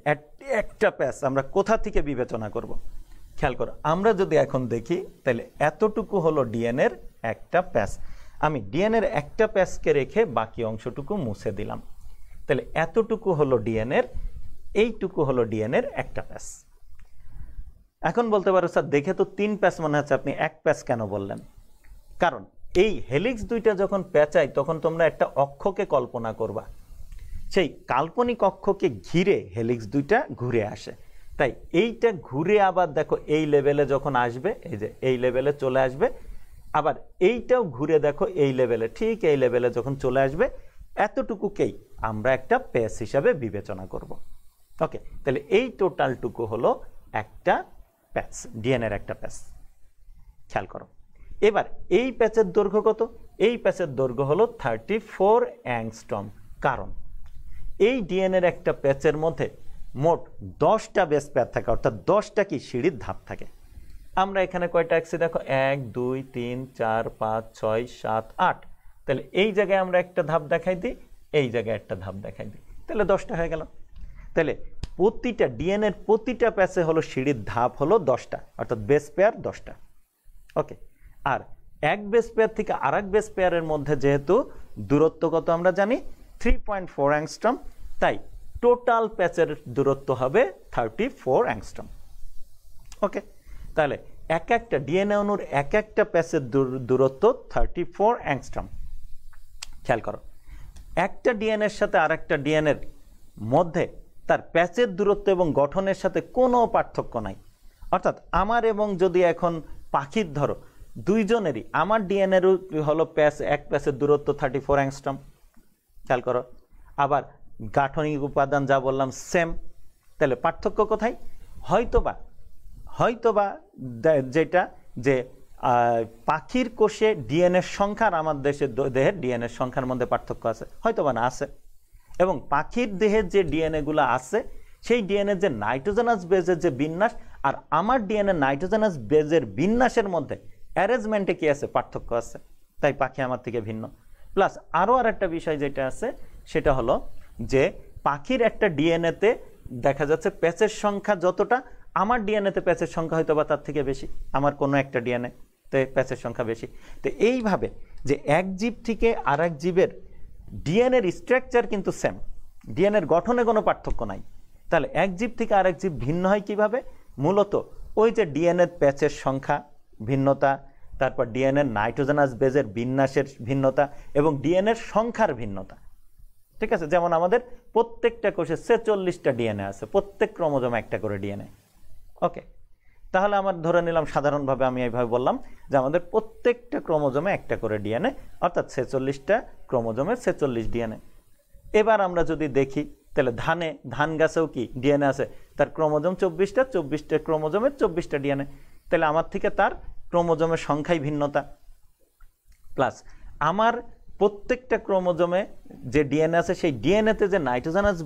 একটা প্যাচ আমরা কোথা থেকে বিবেচনা করব? খেয়াল করো, আমরা যদি এখন দেখি, তাহলে এতটুকু হলো ডিএনএর একটা প্যাচ। আমি ডিএনএর একটা প্যাচকে রেখে বাকি অংশটুকু মুছে দিলাম। তাহলে এতটুকু হলো ডিএনএর এইটুকু হলো ডিএনএর একটা প্যাস এখন বলতে পারো, স্যার, দেখে তো তিন প্যাচ মনে হচ্ছে, আপনি এক প্যাস কেন বললেন? কারণ এই হেলিক্স দুইটা যখন পেঁচাই তখন তোমরা একটা অক্ষকে কল্পনা করবা। সেই কাল্পনিক অক্ষকে ঘিরে হেলিক্স দুইটা ঘুরে আসে। তাই এইটা ঘুরে আবার দেখো এই লেভেলে যখন আসবে, এই যে এই লেভেলে চলে আসবে, আবার এইটাও ঘুরে দেখো এই লেভেলে, ঠিক এই লেভেলে যখন চলে আসবে, এতটুকুকেই আমরা একটা প্যাচ হিসাবে বিবেচনা করব। ওকে, তাহলে এই টোটালটুকু হলো একটা প্যাচ ডিএনএর একটা প্যাচ খেয়াল করো। এবার এই প্যাচের দৈর্ঘ্য কত? এই প্যাচের দৈর্ঘ্য হলো থার্টি ফোর অ্যাংস্টম কারণ এই ডিএনএর একটা প্যাচের মধ্যে মোট দশটা বেস প্যাচ থাকে, অর্থাৎ দশটা কি সিঁড়ির ধাপ থাকে। আমরা এখানে কয়টা আঁকছি দেখো? এক, দুই, তিন, চার, পাঁচ, ছয়, সাত, আট। তাহলে এই জায়গায় আমরা একটা ধাপ দেখাই দিই, এই জায়গায় একটা ধাপ দেখাই দিই। তাহলে দশটা হয়ে গেল। তাহলে প্রতিটা ডিএনএর প্রতিটা প্যাচে হলো সিঁড়ির ধাপ হলো দশটা, অর্থাৎ বেস পেয়ার দশটা। ওকে, আর এক বেস পেয়ার থেকে আর এক বেস পেয়ারের মধ্যে যেহেতু দূরত্ব কত আমরা জানি? থ্রি পয়েন্ট ফোর অ্যাংস্টম তাই টোটাল প্যাচের দূরত্ব হবে থার্টি ফোর অ্যাংস্টম ওকে তাহলে এক একটা ডিএনএ অণুর এক একটা প্যাচের দূর- দূরত্ব থার্টি ফোর অ্যাংস্টম খেয়াল করো, একটা ডিএনএর সাথে আরেকটা ডিএনএর মধ্যে তার প্যাচের দূরত্ব এবং গঠনের সাথে কোনো পার্থক্য নাই। অর্থাৎ আমার এবং যদি এখন পাখির ধরো, দুইজনেরই, আমার ডিএনএর হলো প্যাচ এক প্যাচের দূরত্ব থার্টি ফোর অ্যাংস্টম খেয়াল করো। আবার গাঠনিক উপাদান যা বললাম সেম তাহলে পার্থক্য কোথায়? হয়তোবা হয়তোবা যেটা যে পাখির কোষে ডিএনএর সংখ্যার আমার দেশের দেহের ডিএনএর সংখ্যার মধ্যে পার্থক্য আছে। হয়তোবা না, আছে। এবং পাখির দেহের যে ডিএনএগুলো আছে, সেই ডিএনএ যে নাইট্রোজেনাস বেজের যে বিন্যাস আর আমার ডিএনএ নাইট্রোজেনাস বেজের বিন্যাসের মধ্যে অ্যারেঞ্জমেন্টে কি আছে? পার্থক্য আছে। তাই পাখি আমার থেকে ভিন্ন। প্লাস আরও আর একটা বিষয় যেটা আছে, সেটা হলো যে পাখির একটা ডিএনএতে দেখা যাচ্ছে প্যাচের সংখ্যা যতটা, আমার ডিএনএতে প্যাচের সংখ্যা হয়তো বা তার থেকে বেশি, আমার কোনো একটা ডিএনএ তে প্যাচের সংখ্যা বেশি। তো এইভাবে যে এক জীব থেকে আর এক জীবের ডিএনএর স্ট্রাকচার কিন্তু সেম, ডিএনএর গঠনে কোনো পার্থক্য নাই। তাহলে এক জীব থেকে আরেক জীব ভিন্ন হয় কীভাবে? মূলত ওই যে ডিএনএর প্যাচের সংখ্যা, ভিন্নতা তারপর ডিএনএর নাইট্রোজেনাস বেজের বিন্যাসের ভিন্নতা এবং ডিএনএর সংখ্যার ভিন্নতা। ঠিক আছে? যেমন আমাদের প্রত্যেকটা কোষে ছেচল্লিশটা ডিএনএ আছে, প্রত্যেক ক্রোমোজোমে একটা করে ডিএনএ ওকে? তাহলে আমার ধরে নিলাম, সাধারণভাবে আমি এইভাবে বললাম যে আমাদের প্রত্যেকটা ক্রোমোজোমে একটা করে ডিএনএ অর্থাৎ ছেচল্লিশটা ক্রোমোজোমে ছেচল্লিশ ডিএনএ এবার আমরা যদি দেখি, তাহলে ধানে, ধান গাছেও কি ডিএনএ আছে? তার ক্রোমোজোম চব্বিশটা চব্বিশটা ক্রোমোজোমের চব্বিশটা ডিএনএ তাহলে আমার থেকে তার ক্রোমোজোমের সংখ্যাই ভিন্নতা। প্লাস আমার প্রত্যেকটা ক্রোমোজোমে যে ডিএনএ আছে, সেই ডিএনএতে যে নাইট্রোজেনাস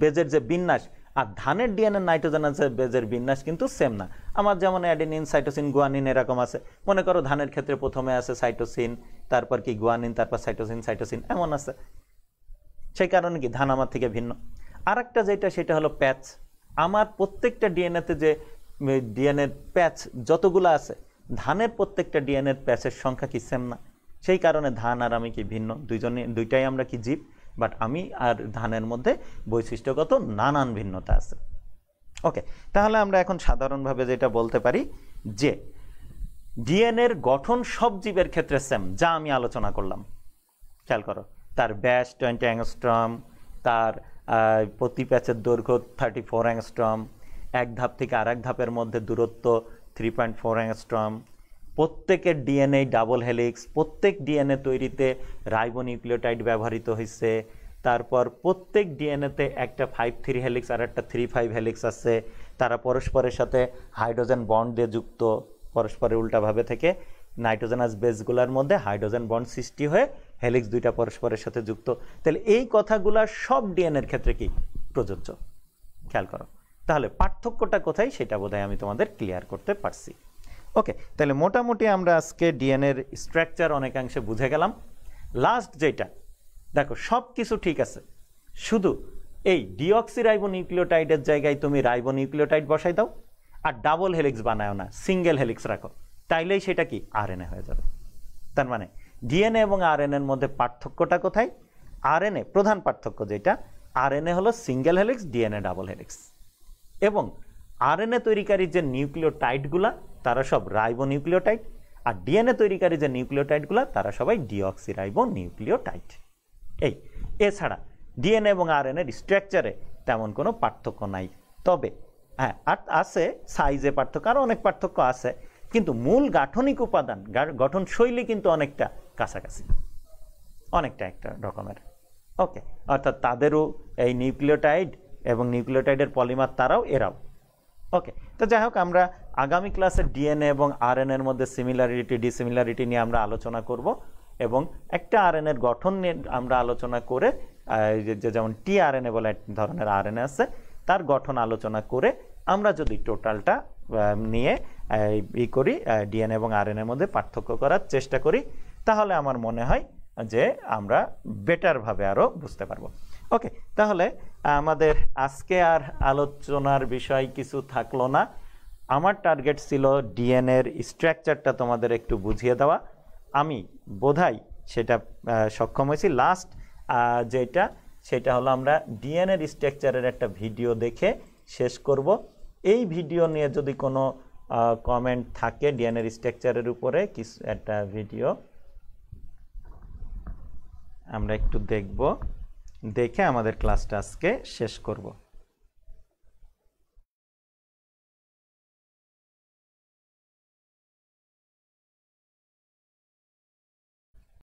বেজের যে বিন্যাস, আর ধানের ডিএনএ নাইট্রোজেনাস বেজের বিন্যাস কিন্তু সেম না। আমার যেমন অ্যাডেনিন সাইটোসিন গুয়ানিন এরকম আছে। মনে করো ধানের ক্ষেত্রে প্রথমে আছে সাইটোসিন তারপর কি গুয়ানিন তারপর সাইটোসিন সাইটোসিন এমন আছে। সেই কারণে কি ধান আমার থেকে ভিন্ন। আর একটা যেটা, সেটা হলো প্যাচ। আমার প্রত্যেকটা ডিএনএতে যে ডিএনএর প্যাচ যতগুলো আছে, ধানের প্রত্যেকটা ডিএনএর প্যাচের সংখ্যা কি সেম না? সেই কারণে ধান আর আমি কি ভিন্ন? দুইজনে দুইটাই আমরা কি জীব বাট আমি আর ধানের মধ্যে বৈশিষ্ট্যগত নানান ভিন্নতা আছে। ওকে তাহলে আমরা এখন সাধারণভাবে যেটা বলতে পারি যে ডিএনএর গঠন সব জীবের ক্ষেত্রে সেম যা আমি আলোচনা করলাম। খেয়াল করো, তার ব্যাস টোয়েন্টি অ্যাংস্ট্রম, তার প্রতি প্যাচের দৈর্ঘ্য থার্টি ফোর অ্যাংস্ট্রম এক ধাপ থেকে আরেক ধাপের মধ্যে দূরত্ব থ্রি পয়েন্ট ফোর অ্যাংস্ট্রম প্রত্যেকের ডিএনএ ডাবল হেলিক্স প্রত্যেক ডিএনএ তৈরিতে রাইবোনিউক্লিওটাইড ব্যবহৃত হয়েছে তারপর প্রত্যেক ডিএনএতে একটা ফাইভ থ্রি হেলিক্স আর একটা থ্রি ফাইভ হেলিক্স আছে, তারা পরস্পরের সাথে হাইড্রোজেন বন্ড দিয়ে যুক্ত পরস্পরের উল্টাভাবে থেকে নাইট্রোজেনাস বেসগুলোর মধ্যে হাইড্রোজেন বন্ড সৃষ্টি হয়ে হেলিক্স দুইটা পরস্পরের সাথে যুক্ত। তাহলে এই কথাগুলো সব ডিএনএর ক্ষেত্রে কি? প্রযোজ্য। খেয়াল করো। তাহলে পার্থক্যটা কোথায় সেটা বোধহয় আমি তোমাদের ক্লিয়ার করতে পারছি। ওকে তাহলে মোটামুটি আমরা আজকে ডিএনএর স্ট্রাকচার অনেকাংশে বুঝে গেলাম। লাস্ট যেটা, দেখো সব কিছু ঠিক আছে। শুধু এই ডিঅক্সি রাইবোনিউক্লিওটাইডের জায়গায় তুমি রাইবোনিউক্লিওটাইড বসাই দাও, আর ডাবল হেলিক্স বানাও না সিঙ্গেল হেলিক্স রাখো। তাইলেই সেটা কি? আরএনএ হয়ে যাবে। তার মানে ডিএনএ এবং আরএনএর মধ্যে পার্থক্যটা কোথায়? আরএনএ প্রধান পার্থক্য যেটা আরএনএ হলো single helix DNA double helix এবং আরএনএ তৈরিকারী যে নিউক্লিওটাইডগুলা, তারা সব রাইবো নিউক্লিওটাইড আর ডিএনএ তৈরিকারী যে নিউক্লিওটাইডগুলা, তারা সবাই ডিঅক্সি রাইবো নিউক্লিওটাইড এই এছাড়া ডিএনএ এবং আরএনএর স্ট্রাকচারে তেমন কোনো পার্থক্য নাই। তবে হ্যাঁ আর আছে, সাইজে পার্থক্য আরও অনেক পার্থক্য আছে, কিন্তু মূল গাঠনিক উপাদান গঠন শৈলী কিন্তু অনেকটা কাছাকাছি। অনেকটা একটা রকমের। ওকে, অর্থাৎ তাদেরও এই নিউক্লিওটাইড এবং নিউক্লিওটাইডের পলিমার তারাও এরাও। ওকে তো যাই হোক, আমরা আগামী ক্লাসে ডিএনএ এবং আরএনএর মধ্যে সিমিলারিটি ডিসিমিলারিটি নিয়ে আমরা আলোচনা করব এবং একটা আরএনএর গঠন নিয়ে আমরা আলোচনা করে যেমন টি আরএনএ বলে এক ধরনের আরএনএ আছে, তার গঠন আলোচনা করে আমরা যদি টোটালটা নিয়ে ই করি ডিএনএ এবং আর আরএনএর মধ্যে পার্থক্য করার চেষ্টা করি, তাহলে আমার মনে হয় যে আমরা বেটারভাবে আরও বুঝতে পারব। ওকে তাহলে আমাদের আজকে আর আলোচনার বিষয় কিছু থাকল না। আমার টার্গেট ছিল ডিএনএর স্ট্রাকচারটা তোমাদের একটু বুঝিয়ে দেওয়া। আমি বোধহয় সেটা সক্ষম হয়েছি। লাস্ট যেটা, সেটা হলো আমরা ডিএনএর স্ট্রাকচারের একটা ভিডিও দেখে শেষ করব। এই ভিডিও নিয়ে যদি কোনো কমেন্ট থাকে ডিএনএর স্ট্রাকচারের উপরে কিছু একটা ভিডিও আমরা একটু দেখব। দেখে আমাদের ক্লাসটা আজকে শেষ করব।